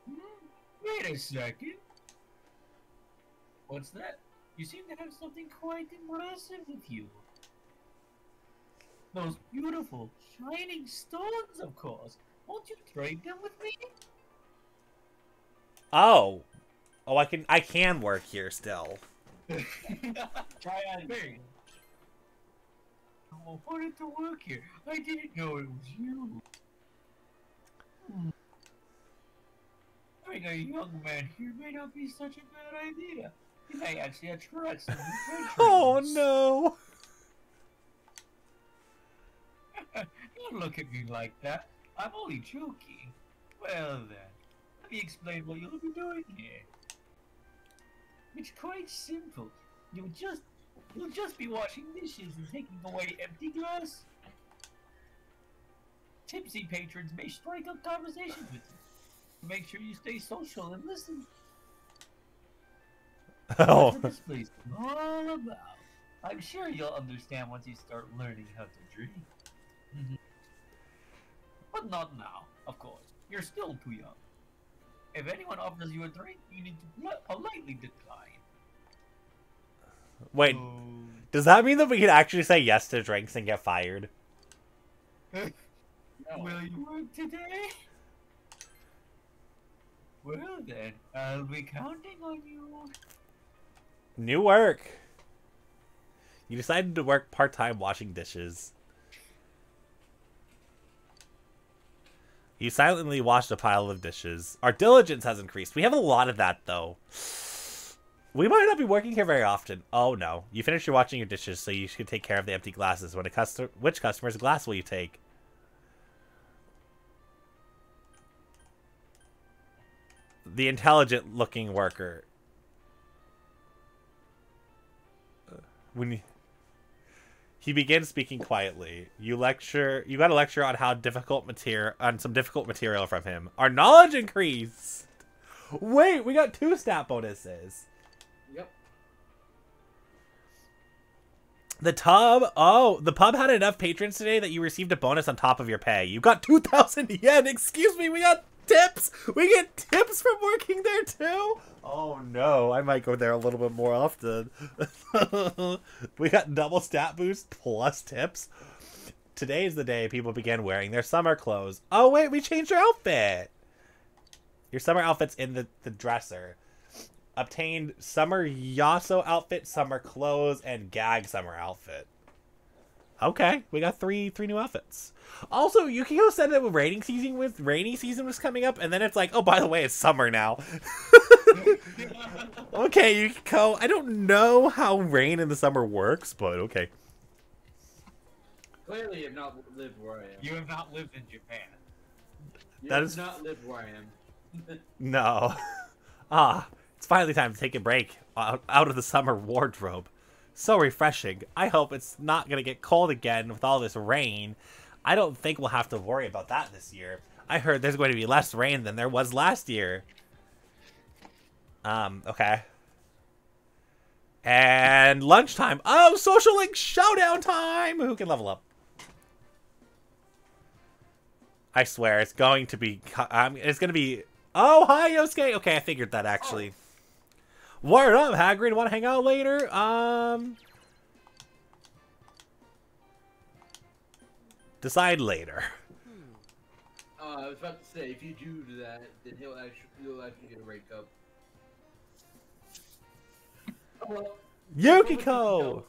Hmm? Wait a second. What's that? You seem to have something quite impressive with you. Those beautiful, shining stones, of course. Won't you trade them with me? Oh. Oh, I can I can work here still. Try on. Hey. I wanted to work here. I didn't know it was you. Hmm. Having a young man here may not be such a bad idea. You may actually Oh no. Don't look at me like that. I'm only joking. Well then, let me explain what you'll be doing here. It's quite simple. You'll just you'll just be washing dishes and taking away empty glass. Tipsy patrons may strike up conversations with you. Make sure you stay social and listen. That's Oh. what this place is all about. I'm sure you'll understand once you start learning how to drink. Mhm. but not now, of course. You're still too young. If anyone offers you a drink, you need to politely decline. Wait, Oh. does that mean that we can actually say yes to drinks and get fired? No. Will you work today? Well then, I'll be counting on you. New work. You decided to work part time washing dishes. You silently washed a pile of dishes. Our diligence has increased. We have a lot of that, though. We might not be working here very often. Oh no! You finished your washing your dishes, so you should take care of the empty glasses. When a customer, which customer's glass will you take? The intelligent-looking worker. When you, he begins speaking quietly. You lecture you got a lecture on how difficult material on some difficult material from him. Our knowledge increased. Wait we got two stat bonuses. Yep. the tub oh the pub had enough patrons today that you received a bonus on top of your pay. You got 2000 yen. Excuse me we got tips. We get tips from working there too? Oh no. I might go there a little bit more often. We got double stat boost plus tips. Today is the day people began wearing their summer clothes. Oh wait we changed your outfit. Your summer outfit's in the, the dresser. Obtained summer yaso outfit summer clothes and gag summer outfit okay we got three three new outfits also yukiko said that rainy season with rainy season was coming up and then it's like oh by the way it's summer now okay yukiko i don't know how rain in the summer works but okay Clearly, you have not lived where I am. You have not lived in Japan. You That have is- not lived where I am. no ah it's finally time to take a break out, out of the summer wardrobe so refreshing i hope it's not gonna get cold again with all this rain i don't think we'll have to worry about that this year i heard there's going to be less rain than there was last year um okay and lunchtime oh social link showdown time who can level up I swear it's going to be. Um, it's going to be. Oh, hi, Yosuke. Okay, I figured that actually. Word up, Hagrid. Want to hang out later? Um. Decide later. Uh, I was about to say, if you do do that, then he'll actually, you'll actually get a cup. Oh, well, Yukiko.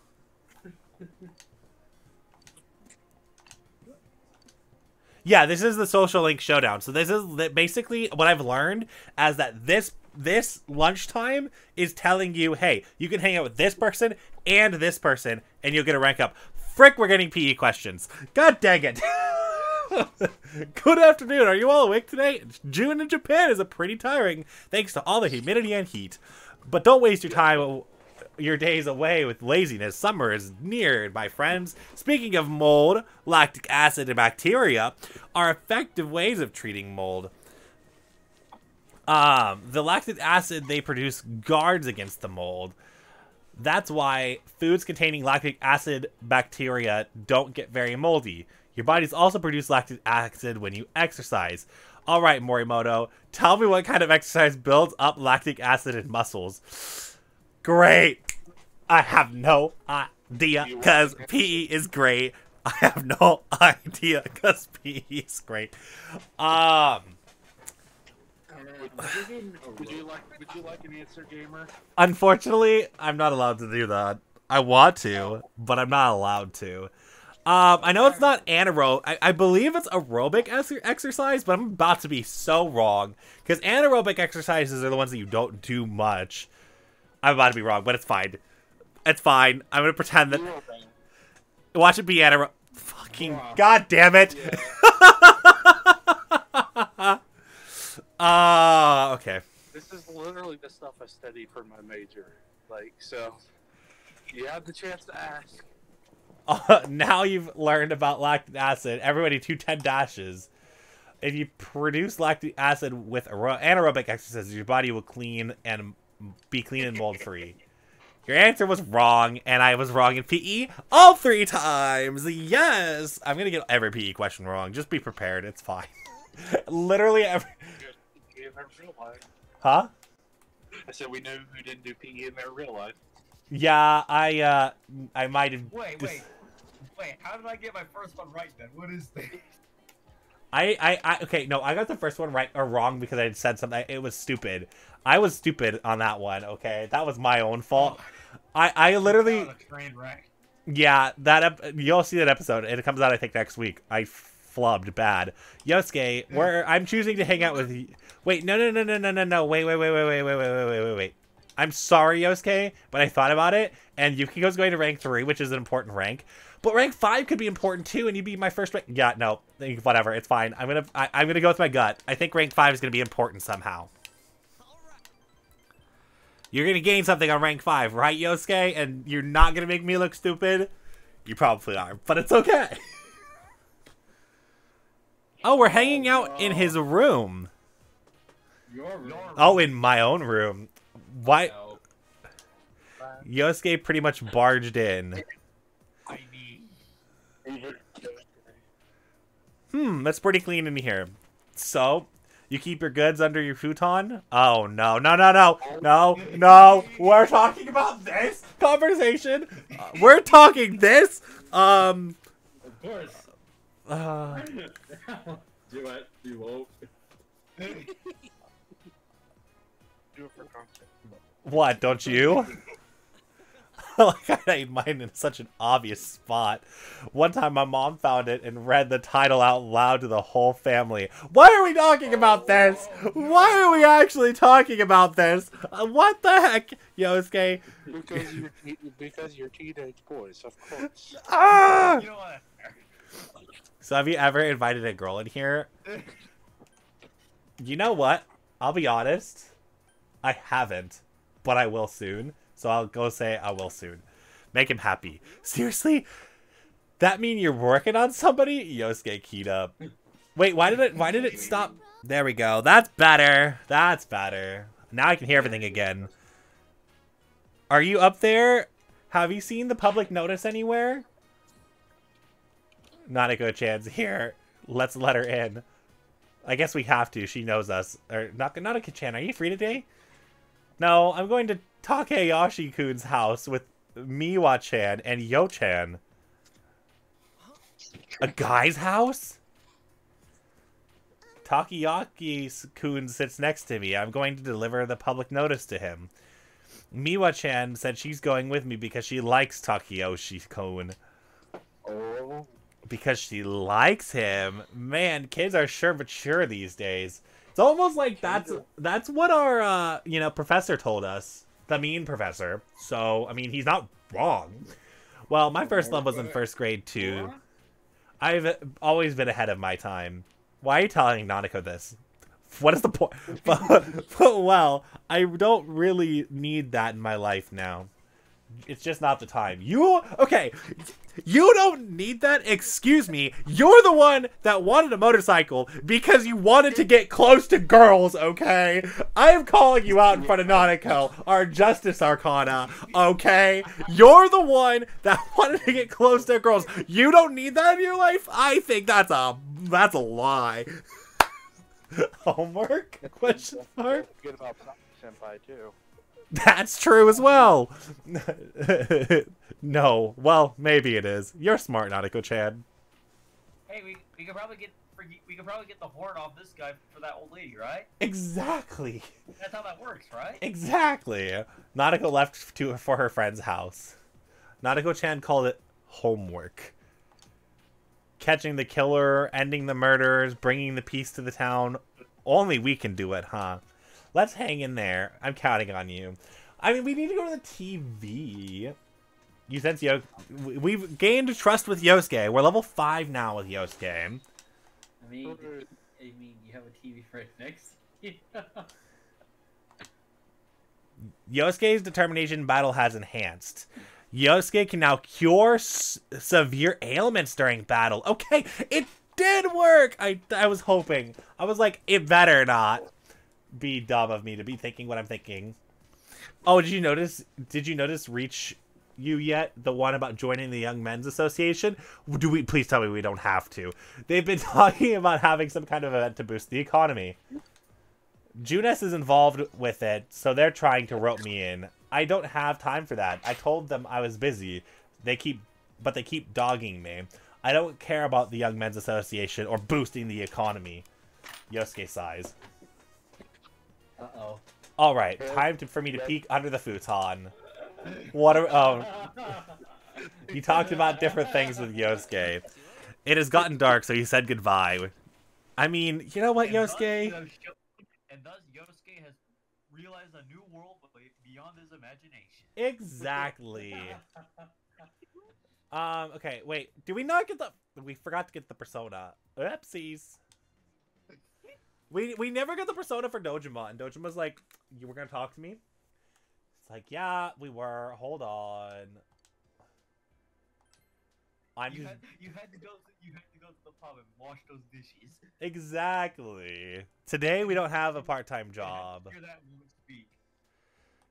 Yeah, this is the social link showdown. So this is basically what I've learned as that this this lunchtime is telling you, hey, you can hang out with this person and this person, and you'll get a rank up. Frick, we're getting PE questions. God dang it. Good afternoon. Are you all awake today? June in Japan is a pretty tiring, thanks to all the humidity and heat. But don't waste your time your days away with laziness. Summer is near, my friends. Speaking of mold, lactic acid and bacteria are effective ways of treating mold. Um, the lactic acid they produce guards against the mold. That's why foods containing lactic acid bacteria don't get very moldy. Your bodies also produce lactic acid when you exercise. All right, Morimoto, tell me what kind of exercise builds up lactic acid in muscles. Great. I have no idea because PE is great. I have no idea because PE is great. Um, Would you like would you like an answer, gamer? unfortunately, I'm not allowed to do that. I want to, but I'm not allowed to. Um, I know it's not anaerobic. I, I believe it's aerobic ex- exercise, but I'm about to be so wrong because anaerobic exercises are the ones that you don't do much. I'm about to be wrong, but it's fine. It's fine. I'm gonna pretend that. Watch it be anaerobic. Fucking god damn it! Ah, okay. This is literally the stuff I studied for my major. Like so, you have the chance to ask. Uh, now you've learned about lactic acid. Everybody, 210 dashes. If you produce lactic acid with aer- anaerobic exercises, your body will clean and be clean and mold free. Your answer was wrong, and I was wrong in PE all three times. Yes, I'm gonna get every PE question wrong. Just be prepared. It's fine. Literally every. You in their real life. Huh? I said we knew who didn't do PE in their real life. Yeah, I uh, I might have. Wait, wait, wait. How did I get my first one right then? What is this? I, I, I, okay, no, I got the first one right or wrong because I had said something. It was stupid. I was stupid on that one. Okay, that was my own fault. I, I literally, Not train wreck. yeah, that ep- you'll see that episode. It comes out, I think, next week. I flubbed bad. Yosuke, where I'm choosing to hang out with. Wait, no, no, no, no, no, no, no. Wait, wait, wait, wait, wait, wait, wait, wait, wait, wait, wait. I'm sorry, Yosuke, but I thought about it, and Yukiko's going to rank three, which is an important rank. But rank five could be important too, and you'd be my first rank. Yeah, no, whatever, it's fine. I'm gonna, I, I'm gonna go with my gut. I think rank five is gonna be important somehow. You're gonna gain something on rank five, right, Yosuke? And you're not gonna make me look stupid. You probably are, but it's okay. oh, we're hanging out in his room. Your room. Oh, in my own room. Why? No. Yosuke pretty much barged in. Hmm, that's pretty clean in here. So, you keep your goods under your futon? Oh no, no, no, no, no, no. We're talking about this conversation. Uh, we're talking this. Um. Of course. Uh, Do it. You won't. Do it for content. what? Don't you? like I made mine in such an obvious spot. One time, my mom found it and read the title out loud to the whole family. Why are we talking about this? Why are we actually talking about this? Uh, what the heck, Yosuke? Because you're because you're teenage boys, of course. Ah! you know what? So have you ever invited a girl in here? You know what? I'll be honest. I haven't, but I will soon. So I'll go say I will soon. Make him happy. Seriously? That mean you're working on somebody? Yosuke up. Wait, why did it why did it stop? There we go. That's better. That's better. Now I can hear everything again. Are you up there? Have you seen the public notice anywhere? Not a good chance. Here, let's let her in. I guess we have to. She knows us. Or not. Not a Chan. Are you free today? No, I'm going to Takeyoshi-kun's house with Miwa-chan and Yo-chan. A guy's house? Takeyoshi-kun sits next to me. I'm going to deliver the public notice to him. Miwa-chan said she's going with me because she likes Takeyoshi-kun. Oh, because she likes him. Man, kids are sure mature these days. It's almost like that's that's what our uh, you know professor told us, the mean professor. So I mean, he's not wrong. Well, my first love was in first grade too. I've always been ahead of my time. Why are you telling Nanako this? What is the point? But, but well, I don't really need that in my life now. It's just not the time. You okay? You don't need that. Excuse me. You're the one that wanted a motorcycle because you wanted to get close to girls. Okay, I am calling you out in front of Nanako, our Justice Arcana. Okay, you're the one that wanted to get close to girls. You don't need that in your life. I think that's a that's a lie. Homework? Question mark. Good about senpai too. That's true as well. no, well, maybe it is. You're smart, Nanako Chan. Hey, we, we could probably get forg- we could probably get the horn off this guy for that old lady, right? Exactly. That's how that works, right? Exactly. Nanako left to for her friend's house. Nanako Chan called it homework. Catching the killer, ending the murders, bringing the peace to the town. Only we can do it, huh? Let's hang in there. I'm counting on you. I mean, we need to go to the TV. You sense Yo? we- We've gained trust with Yosuke. We're level five now with Yosuke. I mean, I mean, you have a TV right next. to you. Yosuke's determination battle has enhanced. Yosuke can now cure s- severe ailments during battle. Okay, it did work. I I was hoping. I was like, it better not be dumb of me to be thinking what I'm thinking. Oh, did you notice? Did you notice Reach you yet? The one about joining the Young Men's Association? Do we please tell me we don't have to? They've been talking about having some kind of event to boost the economy. Junes is involved with it, so they're trying to rope me in. I don't have time for that. I told them I was busy. They keep, but they keep dogging me. I don't care about the Young Men's Association or boosting the economy. Yosuke sighs. Uh oh. All right, time to, for me to peek under the futon. What are oh? He talked about different things with Yosuke. It has gotten dark, so he said goodbye. I mean, you know what, And Yosuke? you sho- and thus Yosuke has realized a new world beyond his imagination. Exactly. Um. Okay. Wait. Do we not get the? We forgot to get the persona. Oopsies. We we never got the persona for Dojima, and Dojima's like, "You were gonna talk to me." It's like, "Yeah, we were. Hold on." I'm You just had, you had to go. To, you had to go to the pub and wash those dishes. exactly. Today we don't have a part-time You had to job. Hear that woman speak.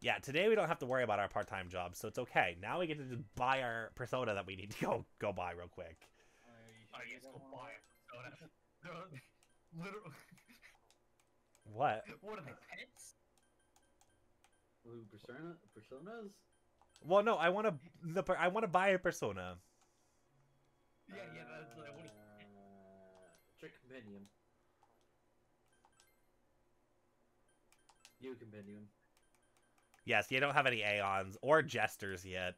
Yeah, today we don't have to worry about our part-time job, so it's okay. Now we get to just buy our persona that we need to go go buy real quick. Oh, yes, go buy. Soda. No, literally. What? What are they pets? Ooh, persona, personas. Well, no, I want to the I want to buy a persona. Yeah, yeah. That's what are Uh, Trick compendium. You compendium. Yes, you don't have any Aeons or Jesters yet.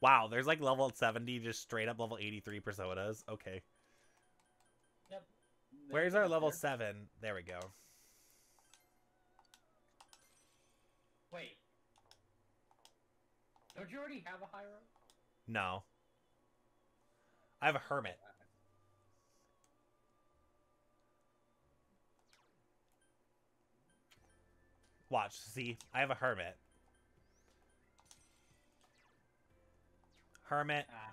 Wow, there's like level 70, just straight up level 83 personas. Okay. Where's our level 7? There we go. Wait. Don't you already have a Hyro? No. I have a Hermit. Watch, see? I have a Hermit. Hermit, Ah.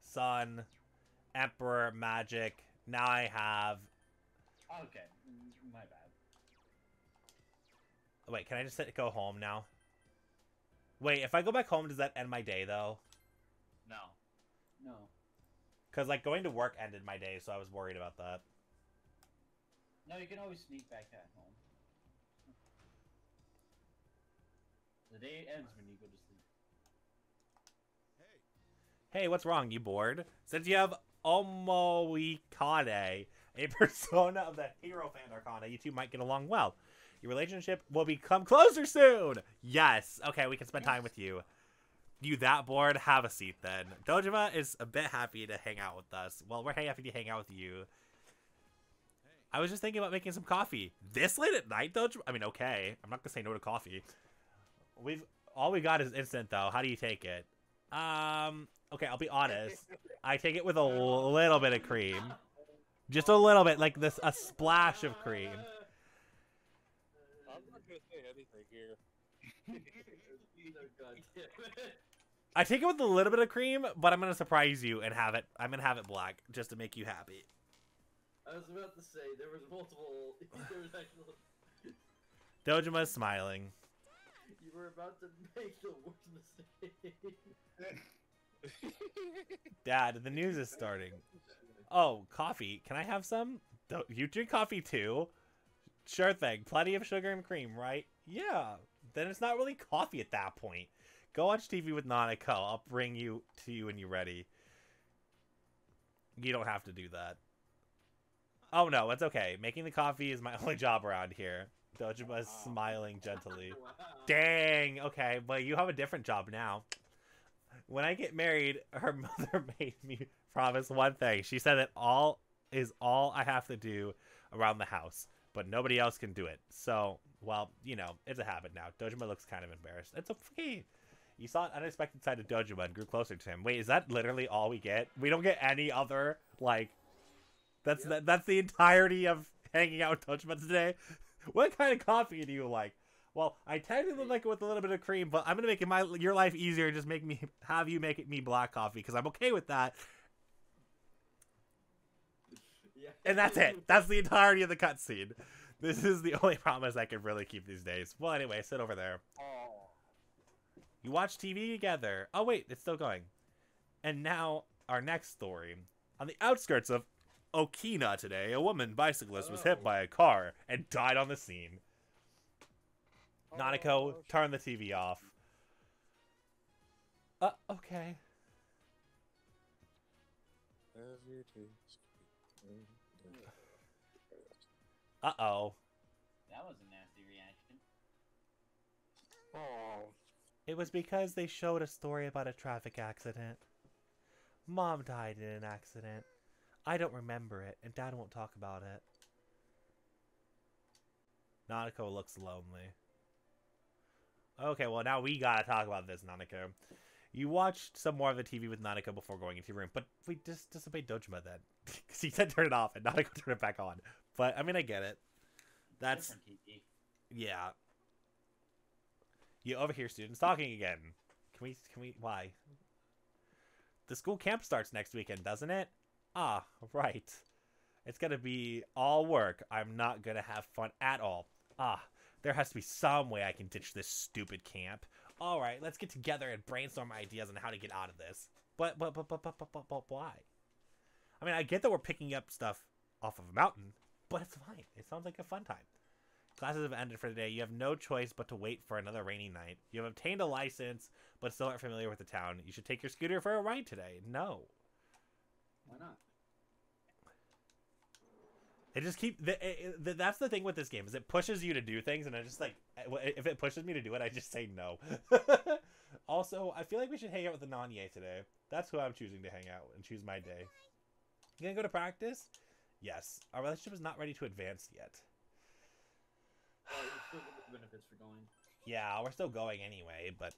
Sun, Emperor, Magic. Now I have. Okay. mm, My bad. Wait, can I just hit go home now? Wait, if I go back home, does that end my day though? No. No. Because like going to work ended my day, so I was worried about that. No, you can always sneak back at home. The day ends when you go to sleep. Hey, Hey, what's wrong? You bored? Since you have Omoikane, a persona of the Hierophant Arcana, you two might get along well. Your relationship will become closer soon! Yes! Okay, we can spend time with you. You that bored? Have a seat then. Dojima is a bit happy to hang out with us. Well, we're happy to hang out with you. I was just thinking about making some coffee. This late at night, Dojima? I mean, okay. I'm not gonna say no to coffee. We've all we got is instant though. How do you take it? Um. Okay, I'll be honest. I take it with a little bit of cream, just a little bit, like this, a splash of cream. I'm not gonna say anything here. God damn it. I take it with a little bit of cream, but I'm gonna surprise you and have it. I'm gonna have it black just to make you happy. I was about to say there was multiple. There was actual. Dojima's smiling. You were about to make the worst mistake. Dad, the news is starting. Oh, coffee. Can I have some? Do you drink coffee too? Sure thing. Plenty of sugar and cream, right? Yeah. Then it's not really coffee at that point. Go watch TV with Nanako. I'll bring you to you when you're ready. You don't have to do that. Oh no, it's okay. Making the coffee is my only job around here. Dojima's smiling gently. Wow. Dang. Okay, but you have a different job now. When I get married, her mother made me promise one thing. She said that all is all I have to do around the house, but nobody else can do it. So, well, you know, it's a habit now. Dojima looks kind of embarrassed. It's okay. You saw an unexpected side of Dojima and grew closer to him. Wait, is that literally all we get? We don't get any other like. That's that, that's the entirety of hanging out with Dojima today. What kind of coffee do you like? Well, I technically like it with a little bit of cream, but I'm gonna make it my your life easier and just make me have you make it me black coffee because I'm okay with that. Yeah. And that's it. That's the entirety of the cutscene. This is the only promise I can really keep these days. Well, anyway, sit over there. You watch TV together. Oh wait, it's still going. And now our next story. On the outskirts of Okina today, a woman bicyclist was hit by a car and died on the scene. Nanako, Oh, turn the TV off. Uh, okay. Day's- Uh-oh. That was a nasty reaction. Oh. It was because they showed a story about a traffic accident. Mom died in an accident. I don't remember it, and Dad won't talk about it. Nanako looks lonely. Okay, well now we gotta talk about this, Nanako. You watched some more of the TV with Nanako before going into your room, but we just disobeyed Dojima then. Because he said turn it off, and Nanako turned it back on. But, I mean, I get it. That's, yeah. You overhear students talking again. Can we, can we, why? The school camp starts next weekend, doesn't it? Ah, right. It's gonna be all work. I'm not gonna have fun at all. Ah, there has to be some way I can ditch this stupid camp. All right, let's get together and brainstorm ideas on how to get out of this. But, but, but, but, but, but, but, but why? I mean, I get that we're picking up stuff off of a mountain, but it's fine. It sounds like a fun time. Classes have ended for the day. You have no choice but to wait for another rainy night. You have obtained a license, but still aren't familiar with the town. You should take your scooter for a ride today. No. Why not? It just keep the, eh, eh, it, it- that's the thing with this game is it pushes you to do things and I just like eh, if it pushes me to do it I just say no. also, I feel like we should hang out with the Nanye today. That's who I'm choosing to hang out and choose my day. You gonna go to practice? Yes. Our relationship is not ready to advance yet. Oh, benefits for going. Yeah, we're still going anyway, but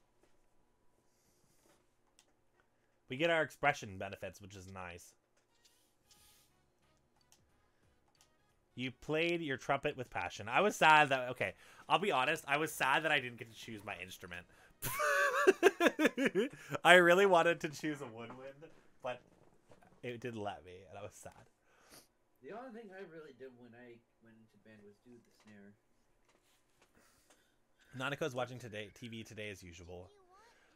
we get our expression benefits, which is nice. You played your trumpet with passion. I was sad that okay, I'll be honest, I was sad that I didn't get to choose my instrument. I really wanted to choose a woodwind, but it didn't let me, and I was sad. The only thing I really did when I went into band was do the snare. Nanako's watching today TV today as usual.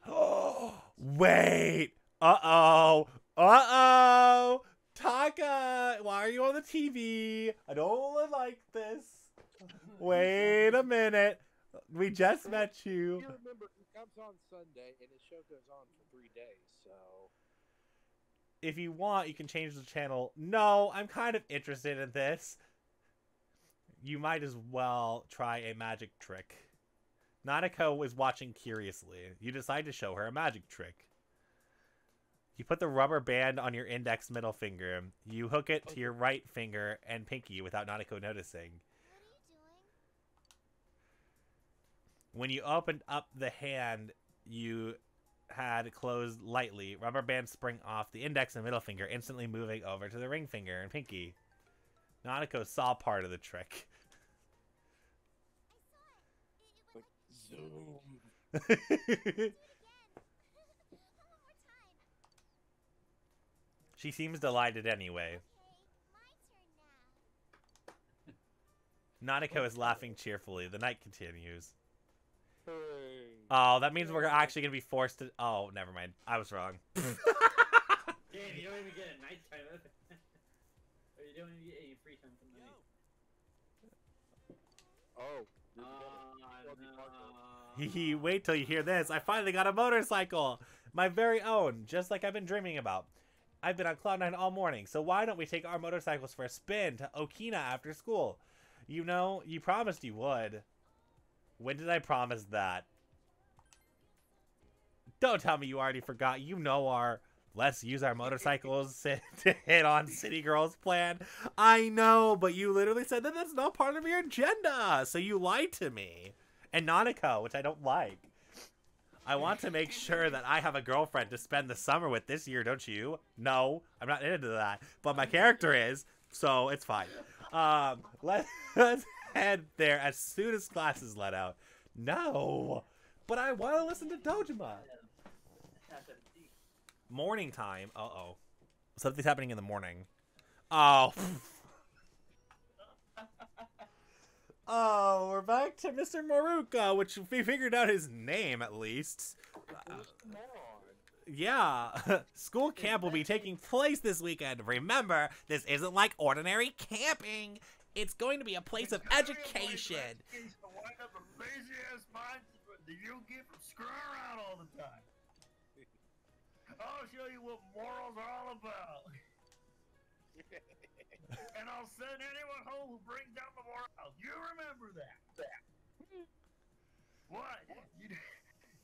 Oh wait! Uh oh! Uh oh! Taka, why are you on the TV? I don't like this. Wait a minute. We just met you. You remember, it comes on Sunday, and the show goes on for three days, so... If you want, you can change the channel. No, I'm kind of interested in this. You might as well try a magic trick. Nanako is watching curiously. You decide to show her a magic trick. You put the rubber band on your index middle finger. You hook it to your right finger and pinky without Nanako noticing. What are you doing? When you opened up the hand you had closed lightly, rubber bands spring off the index and middle finger, instantly moving over to the ring finger and pinky. Nanako saw part of the trick. I saw it. It, it went Zoom. like again. One more time. she seems delighted anyway. Okay, my turn now. Nanako is laughing cheerfully. The night continues. Uh, Hooray. Oh, that means we're actually gonna be forced to. Oh, never mind. I was wrong. Damn, you don't even get a nighttime. or you don't even get any free time from the night. Oh. oh you're together. no. Hee hee, wait till you hear this. I finally got a motorcycle! My very own, just like I've been dreaming about. I've been on Cloud9 all morning, so why don't we take our motorcycles for a spin to Okina after school? You know, you promised you would. When did I promise that? Don't tell me you already forgot. You know our let's use our motorcycles to hit on City Girls plan. I know, but you literally said that that's not part of your agenda, so you lied to me. And Nanako, which I don't like. I want to make sure that I have a girlfriend to spend the summer with this year, don't you? No, I'm not into that. But my character is, so it's fine. Um, let, let's head there as soon as classes let out. No, but I want to listen to Dojima. That's a deep- Morning time. Uh oh. Something's happening in the morning. Oh. oh, we're back to Mr. Morooka, which we figured out his name at least. On. Yeah, school camp will be taking place this weekend. Remember, this isn't like ordinary camping. It's going to be a place of education. Wind up a lazy ass mind that you get from screwing around all the time. I'll show you what morals are all about. and I'll send anyone home who brings down the morals. You remember that. Hmm. What? You,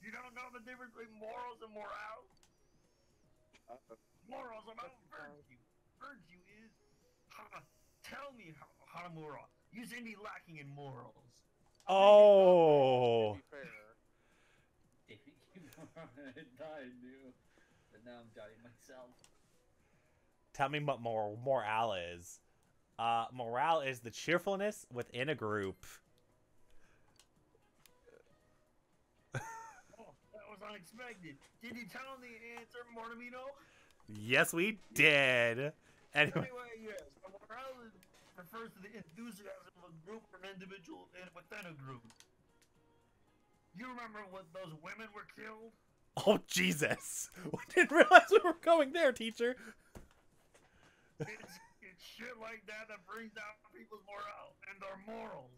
you don't know the difference between morals and morale? Uh-oh. Morals are about virtue. Virtue is. Ha, tell me, Ha- Hanamura. You seem to be lacking in morals. Oh. To be fair, I knew. But now I'm doubting myself. Tell me what more morale is. Uh, morale is the cheerfulness within a group. Oh, that was unexpected. Did you tell him the answer, Mortamino? Yes, we did. Anyway, Anyway, yes. Morale refers to the enthusiasm of a group or an individual in, within a group. You remember what those women were killed? oh Jesus! We didn't realize we were going there, teacher. It's, it's shit like that that brings down people's morale and their morals.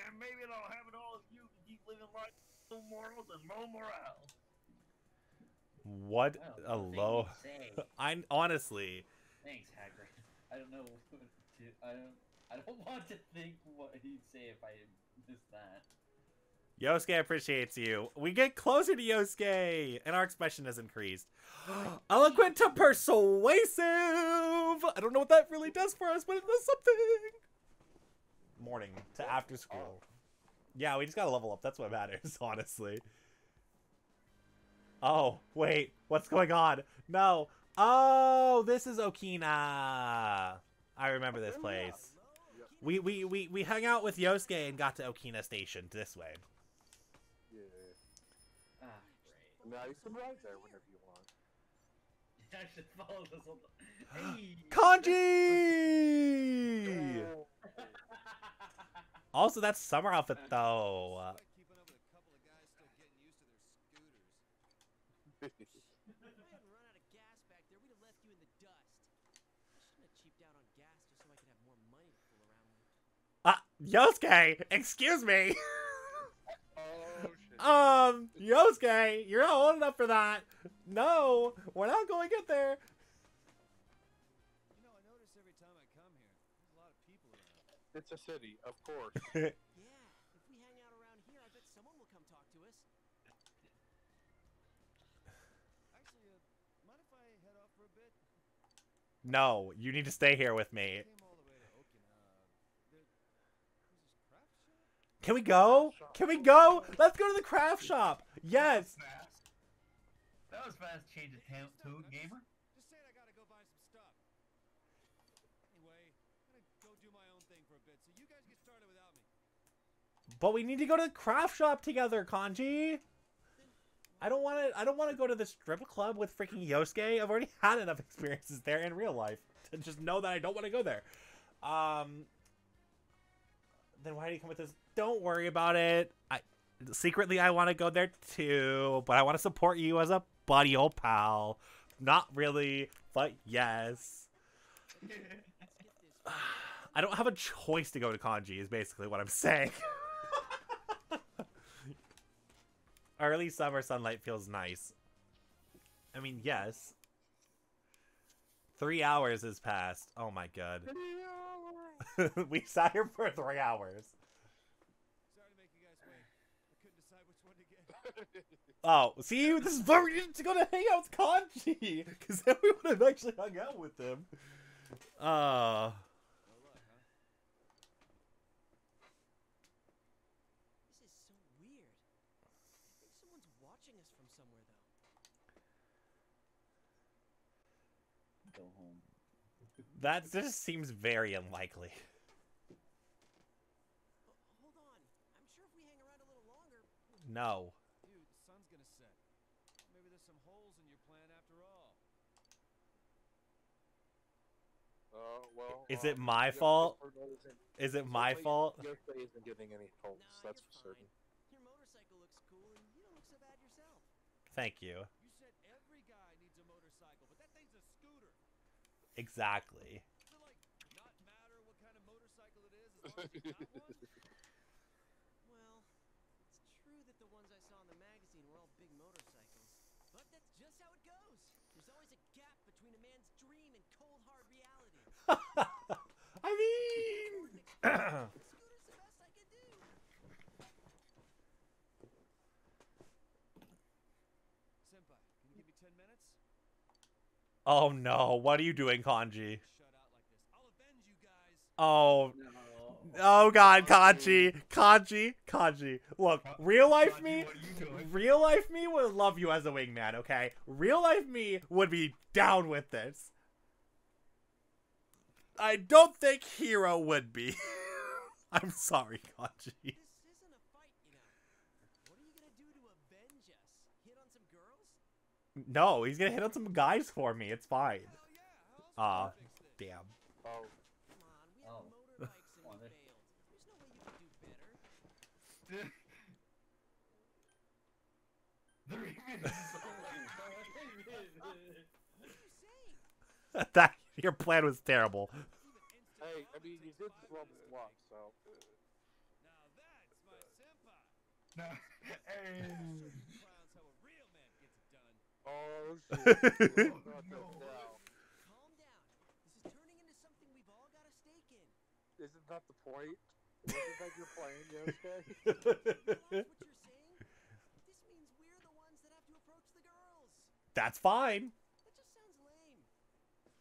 And maybe that'll happen to all of you to keep living life with low morals and low morale. What Well, a low. to say. I honestly, Thanks, Hagrid. I don't know. What to, I don't. I don't want to think what he'd say if I missed that. Yosuke appreciates you. We get closer to Yosuke, and our expression has increased. Eloquent to persuasive. I don't know what that really does for us, but it does something. Morning to after school. Yeah, we just gotta level up. That's what matters, honestly. Oh, wait. What's going on? No. Oh, this is Okina. I remember this place. We, we, we, we hung out with Yosuke and got to Okina Station this way. Now you can ride there whenever you want. I should follow this on the. Hey. Kanji! Also, that's summer outfit though. Keeping up with a couple of guys still getting used to their scooters. If I hadn't run out of gas back there, we'd have left you in the dust. I shouldn't have cheaped out on gas just so I could have more money to fool around with. uh, Yosuke, excuse me. Um, Yosuke, you're not old enough for that. No, we're not going to get there. You know, I notice every time I come here, there's a lot of people around. It's a city, of course. yeah, if we hang out around here, I bet someone will come talk to us. Actually, uh, mind if I head off for a bit? No, you need to stay here with me. Can we go? Can we go? Let's go to the craft shop. Yes. That was fast. Change of temp to gamer. Just saying I gotta go buy some stuff. Anyway, I'm gonna go do my own thing for a bit, so you guys get started without me. But we need to go to the craft shop together, Kanji. I don't want to. I don't want to go to the strip club with freaking Yosuke. I've already had enough experiences there in real life to just know that I don't want to go there. Um. Then why do you come with this? Don't worry about it. I secretly I want to go there too, but I want to support you as a buddy old pal. Not really, but yes. I don't have a choice to go to Kanji. Is basically what I'm saying. Early summer sunlight feels nice. I mean, yes. Three hours has passed. Oh my god. we sat here for three hours. Sorry to make you guys wait. I couldn't decide which one to get. Oh, see, this is why we need to go to hang out with Kanji, because then we would have actually hung out with him. Uh, No luck, huh? This is so weird. I think someone's watching us from somewhere, though. Go home. that just seems very unlikely. Hold on. I'm sure if we hang around a little longer, No. Dude, the sun's gonna set. Maybe there's some holes in your plan after all. Uh, well. Is uh, it my Yosuke fault? Is it my Yosuke- fault? Yosuke isn't getting any holes, Nah, that's for you're certain. Your motorcycle looks cool, and you don't look so bad yourself. Thank you. You said every guy needs a motorcycle, but that thing's a scooter. Exactly. Does it like not matter what kind of motorcycle it is as long as you got one? Well, it's true that the ones I saw in the magazine were all big motorcycles. But that's just how it goes. There's always a gap between a man's dream and cold hard reality. I mean, Scooter's the best I can do. Senpai, can you give me 10 minutes? oh no, what are you doing, Kanji? Shut out like this. I'll avenge you guys. Oh, No. oh God, Kanji, Kanji, Kanji. Look, real life me, what are you doing? real life me would love you as a wingman. Okay, real life me would be down with this. I don't think Hero would be. I'm sorry, Kanji. This isn't a fight, you know. What are you gonna do to avenge us? Hit on some girls? No, he's gonna hit on some guys for me. It's fine. Hell yeah. Aw, How else would I fix this? damn. Oh, Come on, we have Oh. motorbikes and Come on, we then. failed. There's no way you could do better. Three minutes. Oh what are you saying? that your plan was terrible. Even instant hey, I zombie mean, you did five blow minutes. the so. Now that's my senpai. no. Hey. Clowns how a real man gets it done. Oh, shit. Not no. Calm down. This is turning into something we've all got a stake in. Isn't that the point? Wasn't that your plan, Yosuke? Realize what you're saying? This means we're the ones that have to approach the girls. That's fine. That just sounds lame.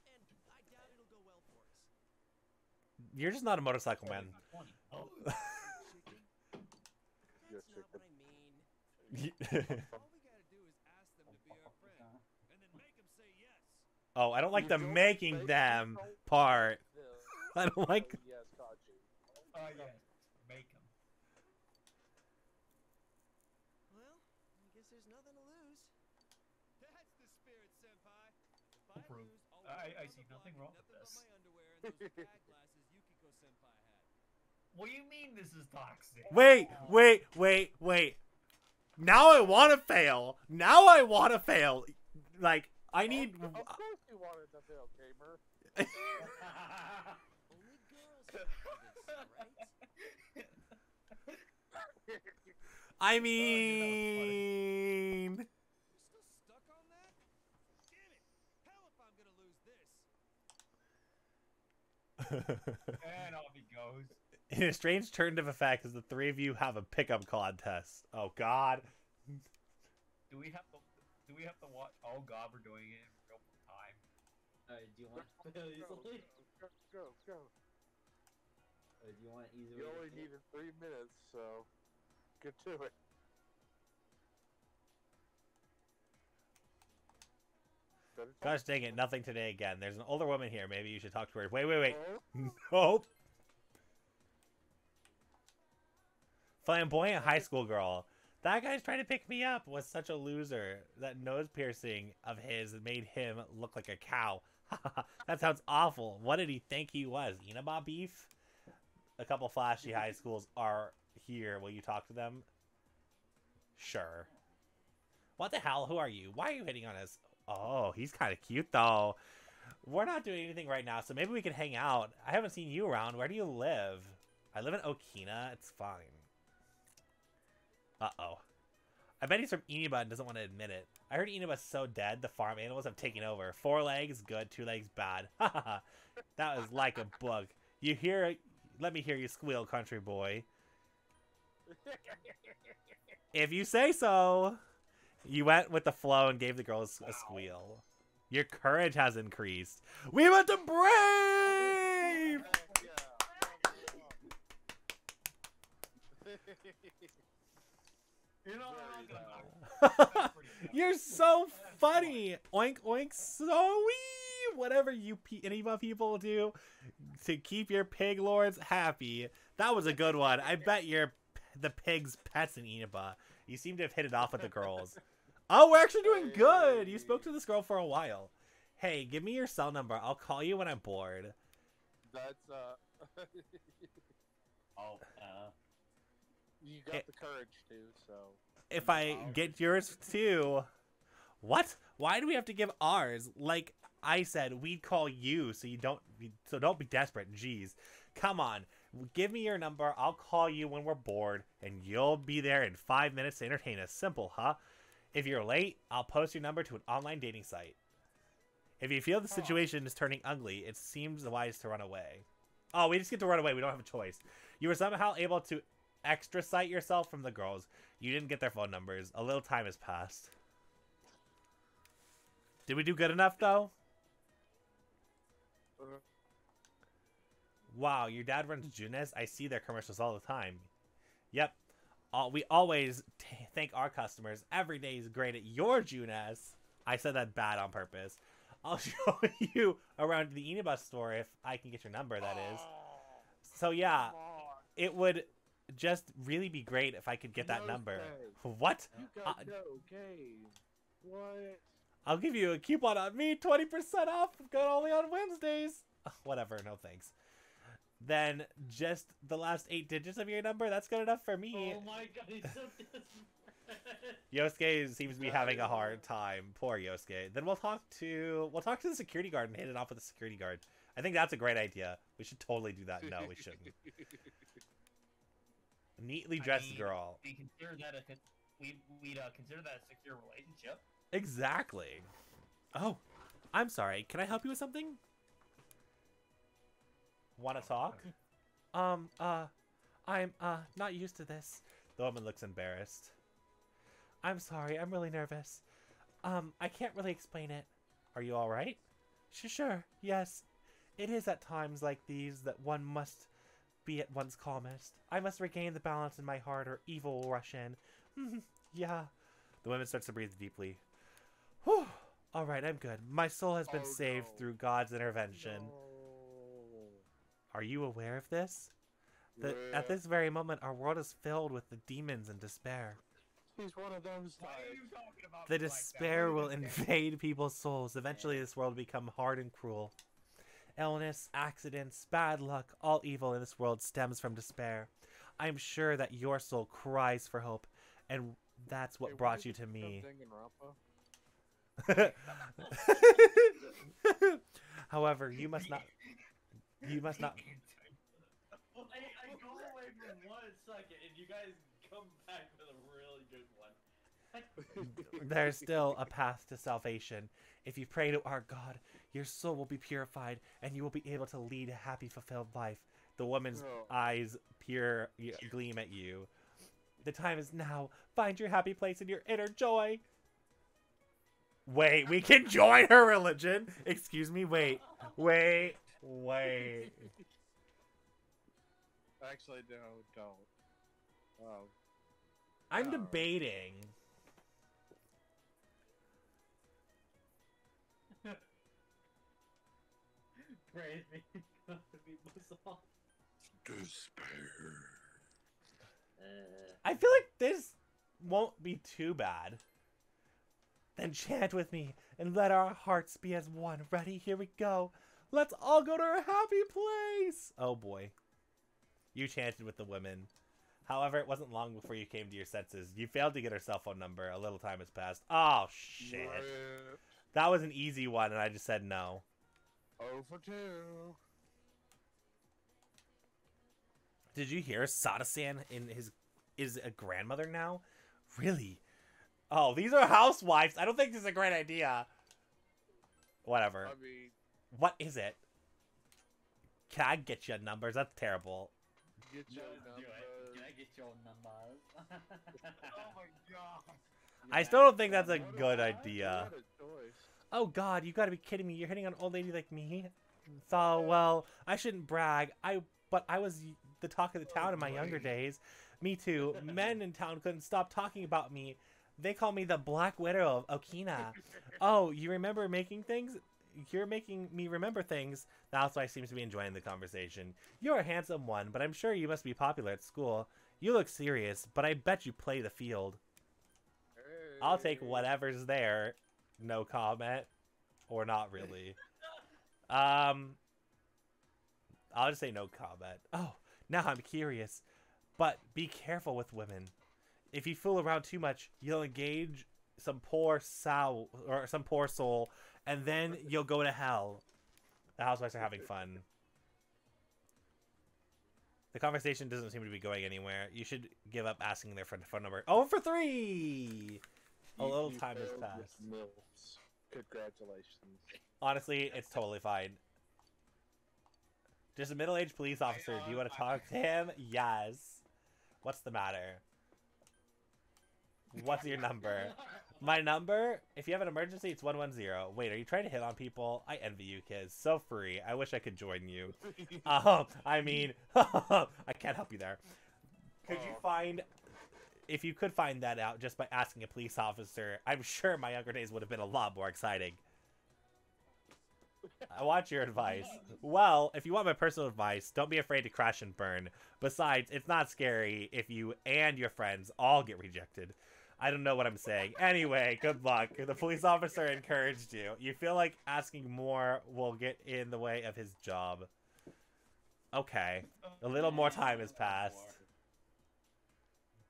And I doubt it'll go well for us. You're just not a motorcycle man. Oh. Them them oh, I don't like the don't making them part. I don't like. Yes. Oh yes. Make him. Well, I guess there's nothing to lose. That's the spirit, senpai. I lose, I- I see nothing wrong with this. but my underwear and those bad glasses Yukiko senpai had. What do you mean this is toxic? Wait, wait, wait, wait. Now I want to fail. Now I want to fail. Like I need. Of of course you wanted to fail, gamer. Only girls can do this, right? Oh, I mean. You're still stuck on that? Damn it! Hell if I'm gonna lose this. and off he goes. In a strange turn of effect, as the three of you have a pickup contest. Oh God. Do we have to? Do we have to watch? Oh God, we're doing it in real time. Alright, do you want Go, go, go, go, go. Or do you want easy You only do it? needed three minutes, so get to it. Gosh dang it, nothing today again. There's an older woman here. Maybe you should talk to her. Wait, wait, wait. Nope. Flamboyant high school girl. That guy's trying to pick me up was such a loser. That nose piercing of his made him look like a cow. that sounds awful. What did he think he was? Inaba beef? A couple flashy high schools are here. Will you talk to them? Sure. What the hell? Who are you? Why are you hitting on us? Oh, he's kind of cute though. We're not doing anything right now, so maybe we can hang out. I haven't seen you around. Where do you live? I live in Okina. It's fine. Uh-oh. I bet he's from Inaba and doesn't want to admit it. I heard Inaba's so dead, the farm animals have taken over. Four legs, good. Two legs, bad. Ha ha ha. that was like a bug. You hear Let me hear you squeal, country boy. If you say so. You went with the flow and gave the girls a squeal. Your courage has increased. We went to brave! You know, I'm Very not gonna lie. You're so funny. Oink oink so wee. Whatever you pe- Inaba people do to keep your pig lords happy. That was a good one. I bet you're the pig's pets in Inaba. You seem to have hit it off with the girls. Oh, we're actually doing good. You spoke to this girl for a while. Hey, give me your cell number. I'll call you when I'm bored. That's uh, Oh, uh, you got Eh. the courage to, so if I get yours too. What? Why do we have to give ours? Like I said, we'd call you, so you don't. So don't be desperate. Jeez, come on. Give me your number. I'll call you when we're bored, and you'll be there in five minutes to entertain us. Simple, huh? If you're late, I'll post your number to an online dating site. If you feel the situation is turning ugly, it seems wise to run away. Oh, we just get to run away. We don't have a choice. You were somehow able to extra cite yourself from the girls. You didn't get their phone numbers. A little time has passed. Did we do good enough, though? uh, Wow, your dad runs Junes. I see their commercials all the time. Yep. All, we always t- thank our customers. Every day is great at your Junes. I said that bad on purpose. I'll show you around the Inaba store if I can get your number, that is. So, yeah, it would just really be great if I could get that No number. What? You Uh, no game. What? I'll give you a coupon on me, 20% off, good only on Wednesdays. Whatever, no thanks. Then just the last eight digits of your number, that's good enough for me. Oh my god, he's so. Yosuke seems to be having a hard time. Poor Yosuke. Then we'll talk to we'll talk to the security guard and hit it off with the security guard. I think that's a great idea. We should totally do that. No, we shouldn't. Neatly I dressed mean, girl. We consider that a we we'd uh, consider that a secure relationship. Exactly. Oh, I'm sorry. Can I help you with something? Want to talk? Um, uh, I'm, uh, not used to this. The woman looks embarrassed. I'm sorry. I'm really nervous. Um, I can't really explain it. Are you alright? Sure, sure. Yes. It is at times like these that one must be at one's calmest. I must regain the balance in my heart or evil will rush in. yeah. The woman starts to breathe deeply. Whew. All right, I'm good. My soul has been Oh, saved no. through God's intervention. Are you aware of this? That Yeah. at this very moment, our world is filled with the demons and despair. He's one of those types. you talking about The me like despair will invade people's souls. Eventually, this world will become hard and cruel. Illness, accidents, bad luck, all evil in this world stems from despair. I am sure that your soul cries for hope, and that's what Hey, brought you to me. However, you must not. You must not. I, I go away for one second and you guys come back with a really good one. There's still a path to salvation. If you pray to our God, your soul will be purified, and you will be able to lead a happy, fulfilled life. The woman's Oh. eyes pure gleam at you. The time is now. Find your happy place in your inner joy. Wait, we can join her religion. Excuse me. Wait, wait, wait. Actually, no, don't. Oh, I'm debating. Praise me. God to be Muslim. despair. Uh, I feel like this won't be too bad. Then chant with me and let our hearts be as one. Ready? Here we go. Let's all go to our happy place. Oh boy. You chanted with the women. However, it wasn't long before you came to your senses. You failed to get her cell phone number. A little time has passed. Oh, shit. Rip. That was an easy one, and I just said no. Oh for two. Did you hear Sada-san in his is a grandmother now? Really? Oh, these are housewives. I don't think this is a great idea. Whatever. I mean, What is it? Can I get you numbers? That's terrible. get your no, do. Can I get your numbers? Oh my god. I still don't think that's a What good you idea. Had a choice. Oh God, you gotta be kidding me! You're hitting on an old lady like me. So well, I shouldn't brag. I but I was the talk of the town in my younger days. Me too. Men in town couldn't stop talking about me. They call me the Black Widow of Okina. Oh, you remember making things? You're making me remember things. That's why I seems to be enjoying the conversation. You're a handsome one, but I'm sure you must be popular at school. You look serious, but I bet you play the field. I'll take whatever's there. No comment. Or not really. Um I'll just say no comment. Oh, now I'm curious. But be careful with women. If you fool around too much, you'll engage some poor soul or some poor soul, and then you'll go to hell. The housewives are having fun. The conversation doesn't seem to be going anywhere. You should give up asking their friend phone number. Oh, for three! A You- little you time has passed. MILFs. Congratulations. Honestly, it's totally fine. Just a middle-aged police officer. Do you want to talk to him? Yes. What's the matter? What's your number? My number? If you have an emergency, it's 110. Wait, are you trying to hit on people? I envy you, kids. So free. I wish I could join you. Um, I mean, I can't help you there. Could you Oh. find, if you could find that out just by asking a police officer, I'm sure my younger days would have been a lot more exciting. I want your advice. Well, if you want my personal advice, don't be afraid to crash and burn. Besides, it's not scary if you and your friends all get rejected. I don't know what I'm saying. Anyway, good luck. The police officer encouraged you. You feel like asking more will get in the way of his job. Okay. A little more time has passed.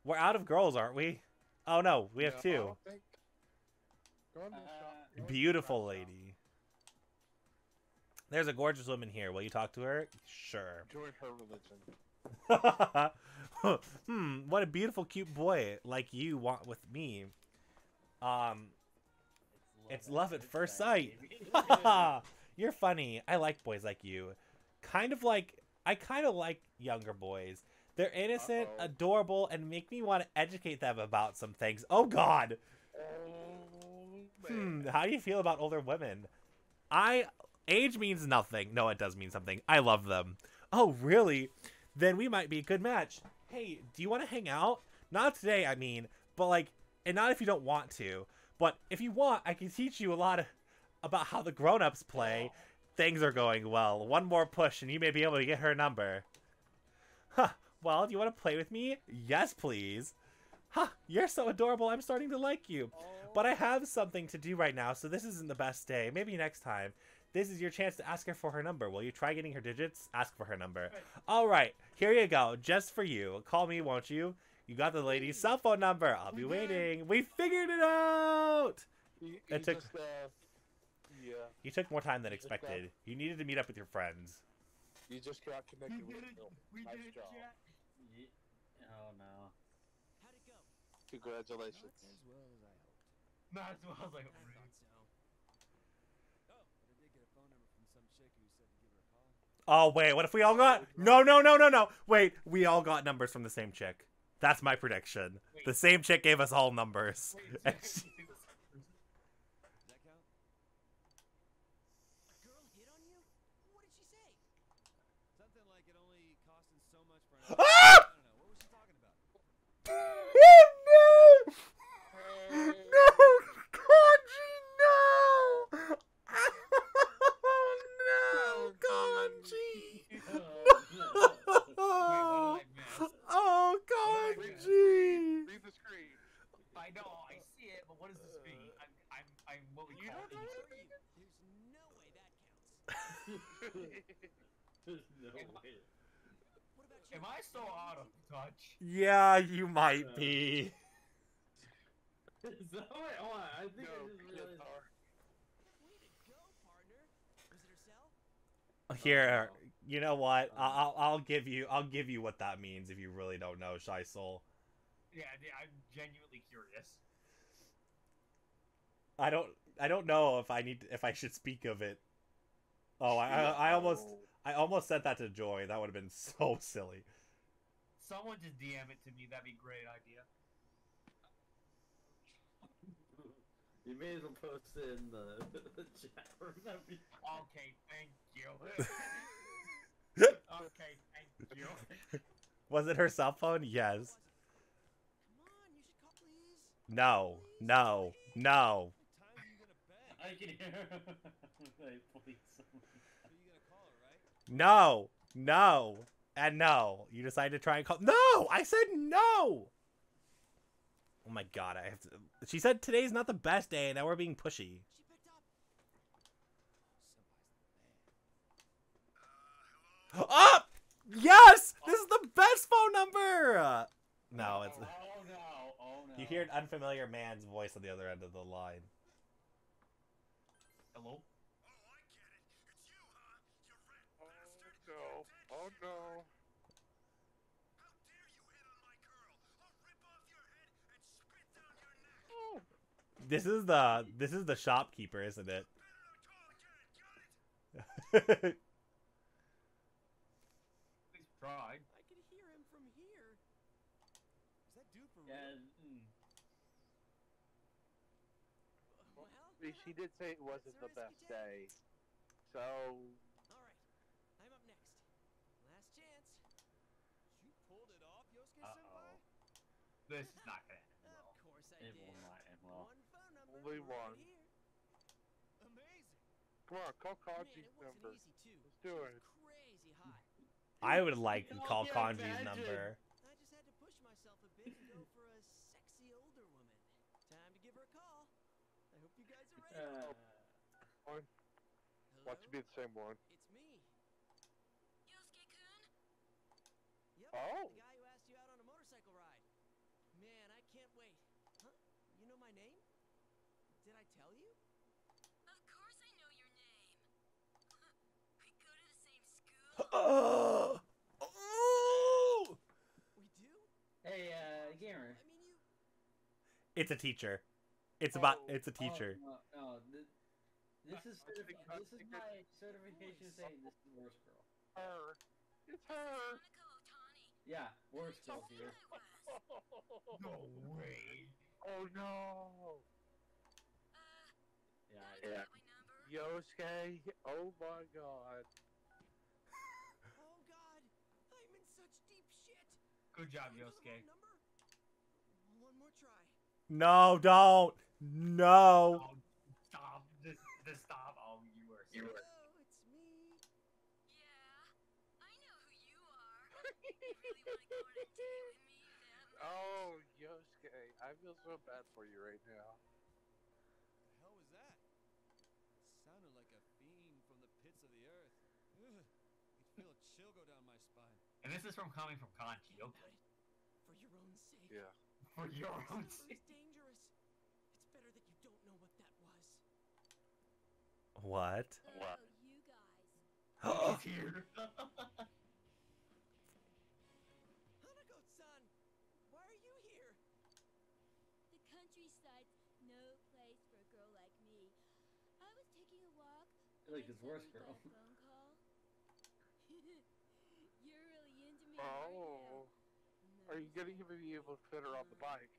We're out of girls, aren't we? Oh no, we have No, I two. don't think- Go on to Uh, shop- go on to Beautiful shop lady. There's a gorgeous woman here. Will you talk to her? Sure. Join her religion. hmm, what a beautiful, cute boy like you want with me. Um, it's love at first sight. You're funny. I like boys like you. Kind of like I kind of like younger boys. They're innocent, Uh-oh. adorable, and make me want to educate them about some things. Oh God. Oh, Hmm, how do you feel about older women? I age means nothing. No, it does mean something. I love them. Oh, really? Then we might be a good match. Hey, do you want to hang out? Not today, I mean, but like, and not if you don't want to. But if you want, I can teach you a lot of, about how the grown-ups play. Things are going well. One more push, and you may be able to get her number. Huh. Well, do you want to play with me? Yes, please. Huh. You're so adorable. I'm starting to like you. But I have something to do right now, so this isn't the best day. Maybe next time. This is your chance to ask her for her number. Will you try getting her digits? Ask for her number. All right, here you go, just for you. Call me, won't you? You got the lady's cell phone number. I'll be waiting. We figured it out. You, It took- just, uh, yeah, You took more time than expected. You needed to meet up with your friends. you just got connected did with it. Bill. We Nice did it, job. Jack. Congratulations. Not as well as I hoped. Not as well as I hoped. Oh. I thought so. Oh. Wait, what if we all got No, no, no, no, no. Wait, we all got numbers from the same chick. That's my prediction. Wait. The same chick gave us all numbers. Wait, ah! What does this mean? Uh, I'm, I'm, I'm what we You call don't know intrigued. There's no way that counts. There's no way. What? Am I so out of touch? Yeah, you might uh, be. Is that what? Hold on, I think Go, I just realized. Way to go, partner. Visitor cell? Uh, here, you know what? I- I'll I'll give you I'll give you what that means if you really don't know Shy Soul. Yeah, yeah, I'm genuinely curious. I don't I don't know if I need if I should speak of it. Oh, I I, I almost I almost said that to Joy. That would have been so silly. Someone just DM it to me. That'd be a great idea. You may as well post it in the, the chat room. That'd be Okay, thank you. okay, thank you. Was it her cell phone? Yes. Come on, you should call, please. No. No. No. What time are you gonna bed? I can hear. like, please. So you gonna call her. No. No. And no. You decided to try and call No! I said no! Oh my god, I have to She said today's not the best day and now we're being pushy. Up. Senpai's the man. Oh! Yes! This is the best phone number! No, it's oh, oh no! Oh no! You hear an unfamiliar man's voice on the other end of the line. Hello? Oh no. Oh no. This is the this is the shopkeeper, isn't it? Please try. I could hear him from here. Is that dude for Yeah. real? mm. Well, She- She did say it wasn't the best day. So all right. I'm up next. Last chance. You pulled it off, Yosuke Uh senpai? oh. This is not gonna end well. Of course I It did. will not end well. One phone number. Only right one. Here. Amazing. come on, call Man, Kanji's it wasn't number. easy too. Let's do it. Crazy hot. I would like to call yeah, Kanji's imagine. number. I just had to push myself a bit and go for a sexy older woman. Time to give her a call. I hope you guys are ready. Uh, One. Hello? Watch it be the same one. It's me. Yosuke-kun? Yep. Oh. The guy who asked you out on a motorcycle ride. Man, I can't wait. Huh? You know my name? Did I tell you? Of course I know your name. we go to the same school. Oh! Oh! We do? hey, uh, gamer. I mean, you. It's a teacher. It's about Oh. it's a teacher. Oh, no, no. This, this is I think- I certifi- this is my certification saying this is the worst girl. Her. It's her. Yeah, worst girl here. No way. Oh no. Uh, Yeah, how'd I- you Yeah. get my number? Yosuke. Oh my god. Oh, God. I'm in such deep shit. Good job, Did I go the Yosuke. One more try. No, don't. No. Oh, stop. Just, just stop. Oh, you were so Hello, oh, it's me. Yeah, I know who you are. you really want to go on a date with me, then? Oh, Yosuke. I feel so bad for you right now. The hell was that? It sounded like a fiend from the pits of the earth. Ugh. I feel a chill go down my spine. And this is from coming from Kanji, okay. For your own sake. Yeah. For your own number sake. is dangerous. It's better that you don't know what that was. What? Oh, you guys. He's here. Hanako-san, why are you here? The countryside's no place for a girl like me. I was taking a walk. I like this worst girl. phone call. You're really into me, aren't Oh. Are you gonna even be able to fit her on the bike?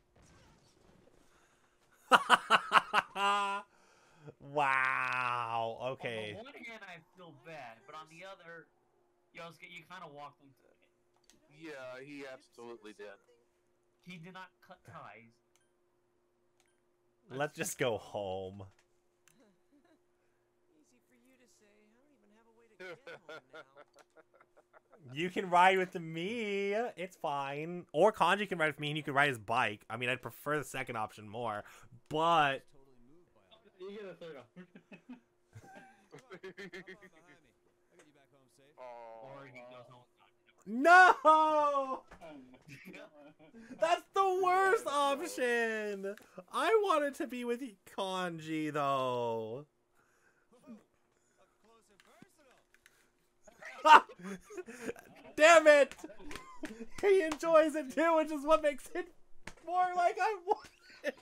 wow. Okay. On the one hand, I feel bad, but on the other, Yosuke, you kind of walked into it. yeah, he absolutely did. He did not cut ties. Let's just go home. Easy for you to say. I don't even have a way to get home now. You can ride with me. It's fine. Or Kanji can ride with me and you can ride his bike. I mean, I'd prefer the second option more. But Totally moved by all this. You get a third option. Hop on behind me. I'll get you back home safe. Or he doesn't. no! That's the worst option. I wanted to be with Kanji though. Up close and personal. Damn it! He enjoys it too, which is what makes it more like I want it.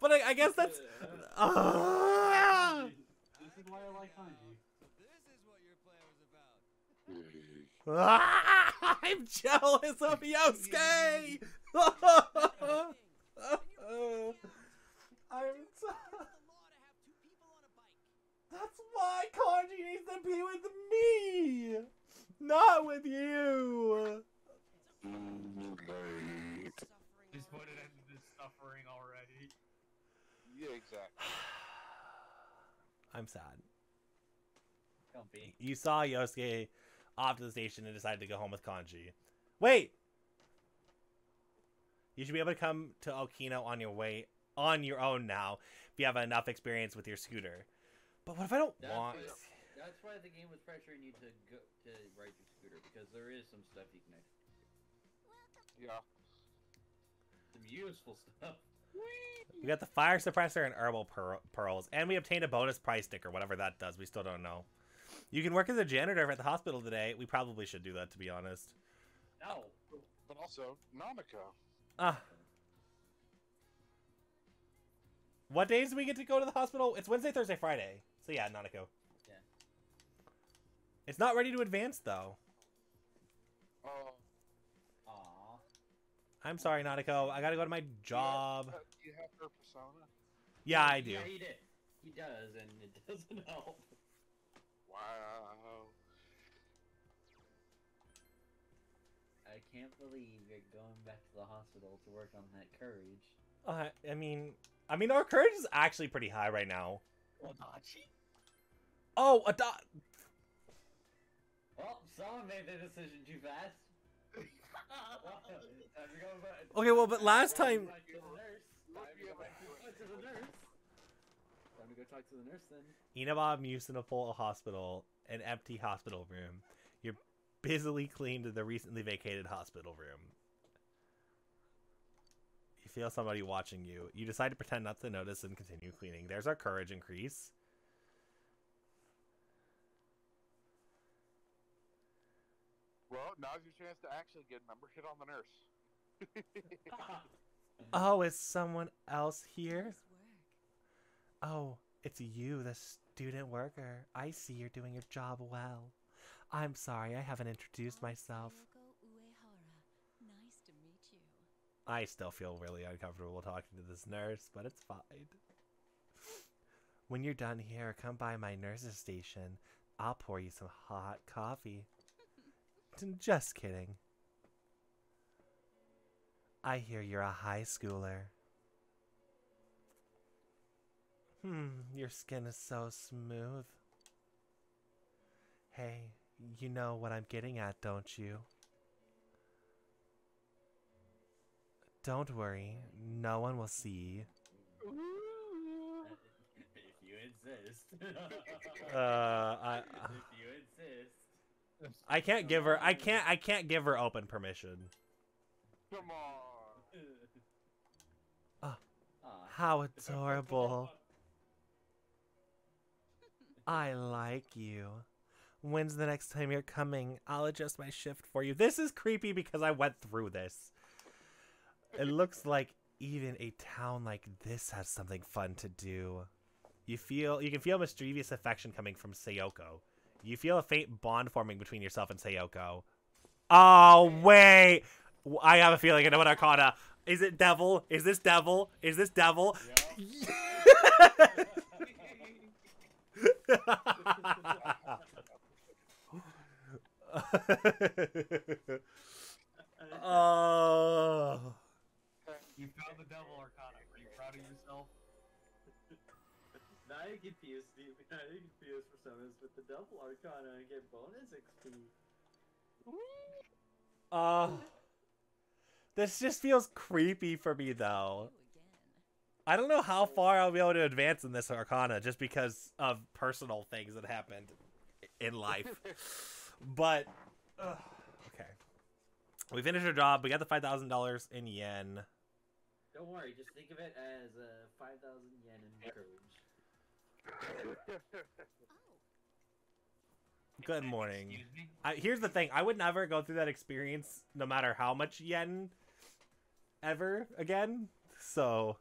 But I, I guess that's. Ah! This is why I like Kanji. So this is what your plan was about. Ah! I'm jealous of Yosuke. I'm. So... the law to have two people on a bike. That's why Kanji needs to be with me, not with you. Just put already. it into this suffering already. yeah, exactly. I'm sad. Don't be. You saw Yosuke off to the station and decided to go home with Kanji. Wait. You should be able to come to Okina on your way on your own now if you have enough experience with your scooter. But what if I don't That's want? why, that's why the game was pressuring you to go to ride your scooter because there is some stuff you can actually Yeah. some useful stuff. We got the fire suppressor and herbal pearls, and we obtained a bonus prize sticker, whatever that does. We still don't know. You can work as a janitor at the hospital today. We probably should do that, to be honest. No. But also, Nanako. Ah. What days do we get to go to the hospital? It's Wednesday, Thursday, Friday. So yeah, Nanako. Yeah. It's not ready to advance though. Oh, Aw. I'm sorry, Nanako. I gotta go to my job. uh, you have her persona? Yeah, I do. Yeah, he did. He does, and it doesn't help. Wow. I can't believe you're going back to the hospital to work on that courage. Uh, I mean, I mean, our courage is actually pretty high right now. Adachi? Oh, a dot. Well, someone made the decision too fast. Well, time to go back- Okay, well, but last time- Back to the nurse. Time to go talk to the nurse. Time to go talk to the then. Inaba Municipal Hospital, an empty hospital room. You're busily cleaned the recently vacated hospital room. You feel somebody watching you. You decide to pretend not to notice and continue cleaning. There's our courage increase. Well, now's your chance to actually get a number. Hit on the nurse. Oh, is someone else here? Oh, it's you, the student worker. I see you're doing your job well. I'm sorry, I haven't introduced myself. Nice to meet you. I still feel really uncomfortable talking to this nurse, but it's fine. When you're done here, come by my nurse's station. I'll pour you some hot coffee. T- Just kidding. I hear you're a high schooler. Hmm, your skin is so smooth. Hey, you know what I'm getting at, don't you? Don't worry, no one will see. if you insist. Uh, I, if you insist. I can't give her. I can't. I can't give her open permission. Come on. Ah, Aw. How adorable! I like you. When's the next time you're coming? I'll adjust my shift for you. This is creepy because I went through this. It looks like even a town like this has something fun to do. You feel you can feel mischievous affection coming from Sayoko. You feel a faint bond forming between yourself and Sayoko. Oh wait, I have a feeling I know what Arcana. Is it devil? Is this devil? Is this devil? oh. You found the devil You're confused. Now you're confused for some reason with the double arcana and get bonus XP. Uh, this just feels creepy for me though. I don't know how far I'll be able to advance in this Arcana just because of personal things that happened in life. but ugh, okay, we finished our job. We got the five thousand dollars in yen. Don't worry, just think of it as uh, 5,000 yen in courage. Good morning. I, here's the thing: I would never go through that experience, no matter how much yen, ever again. So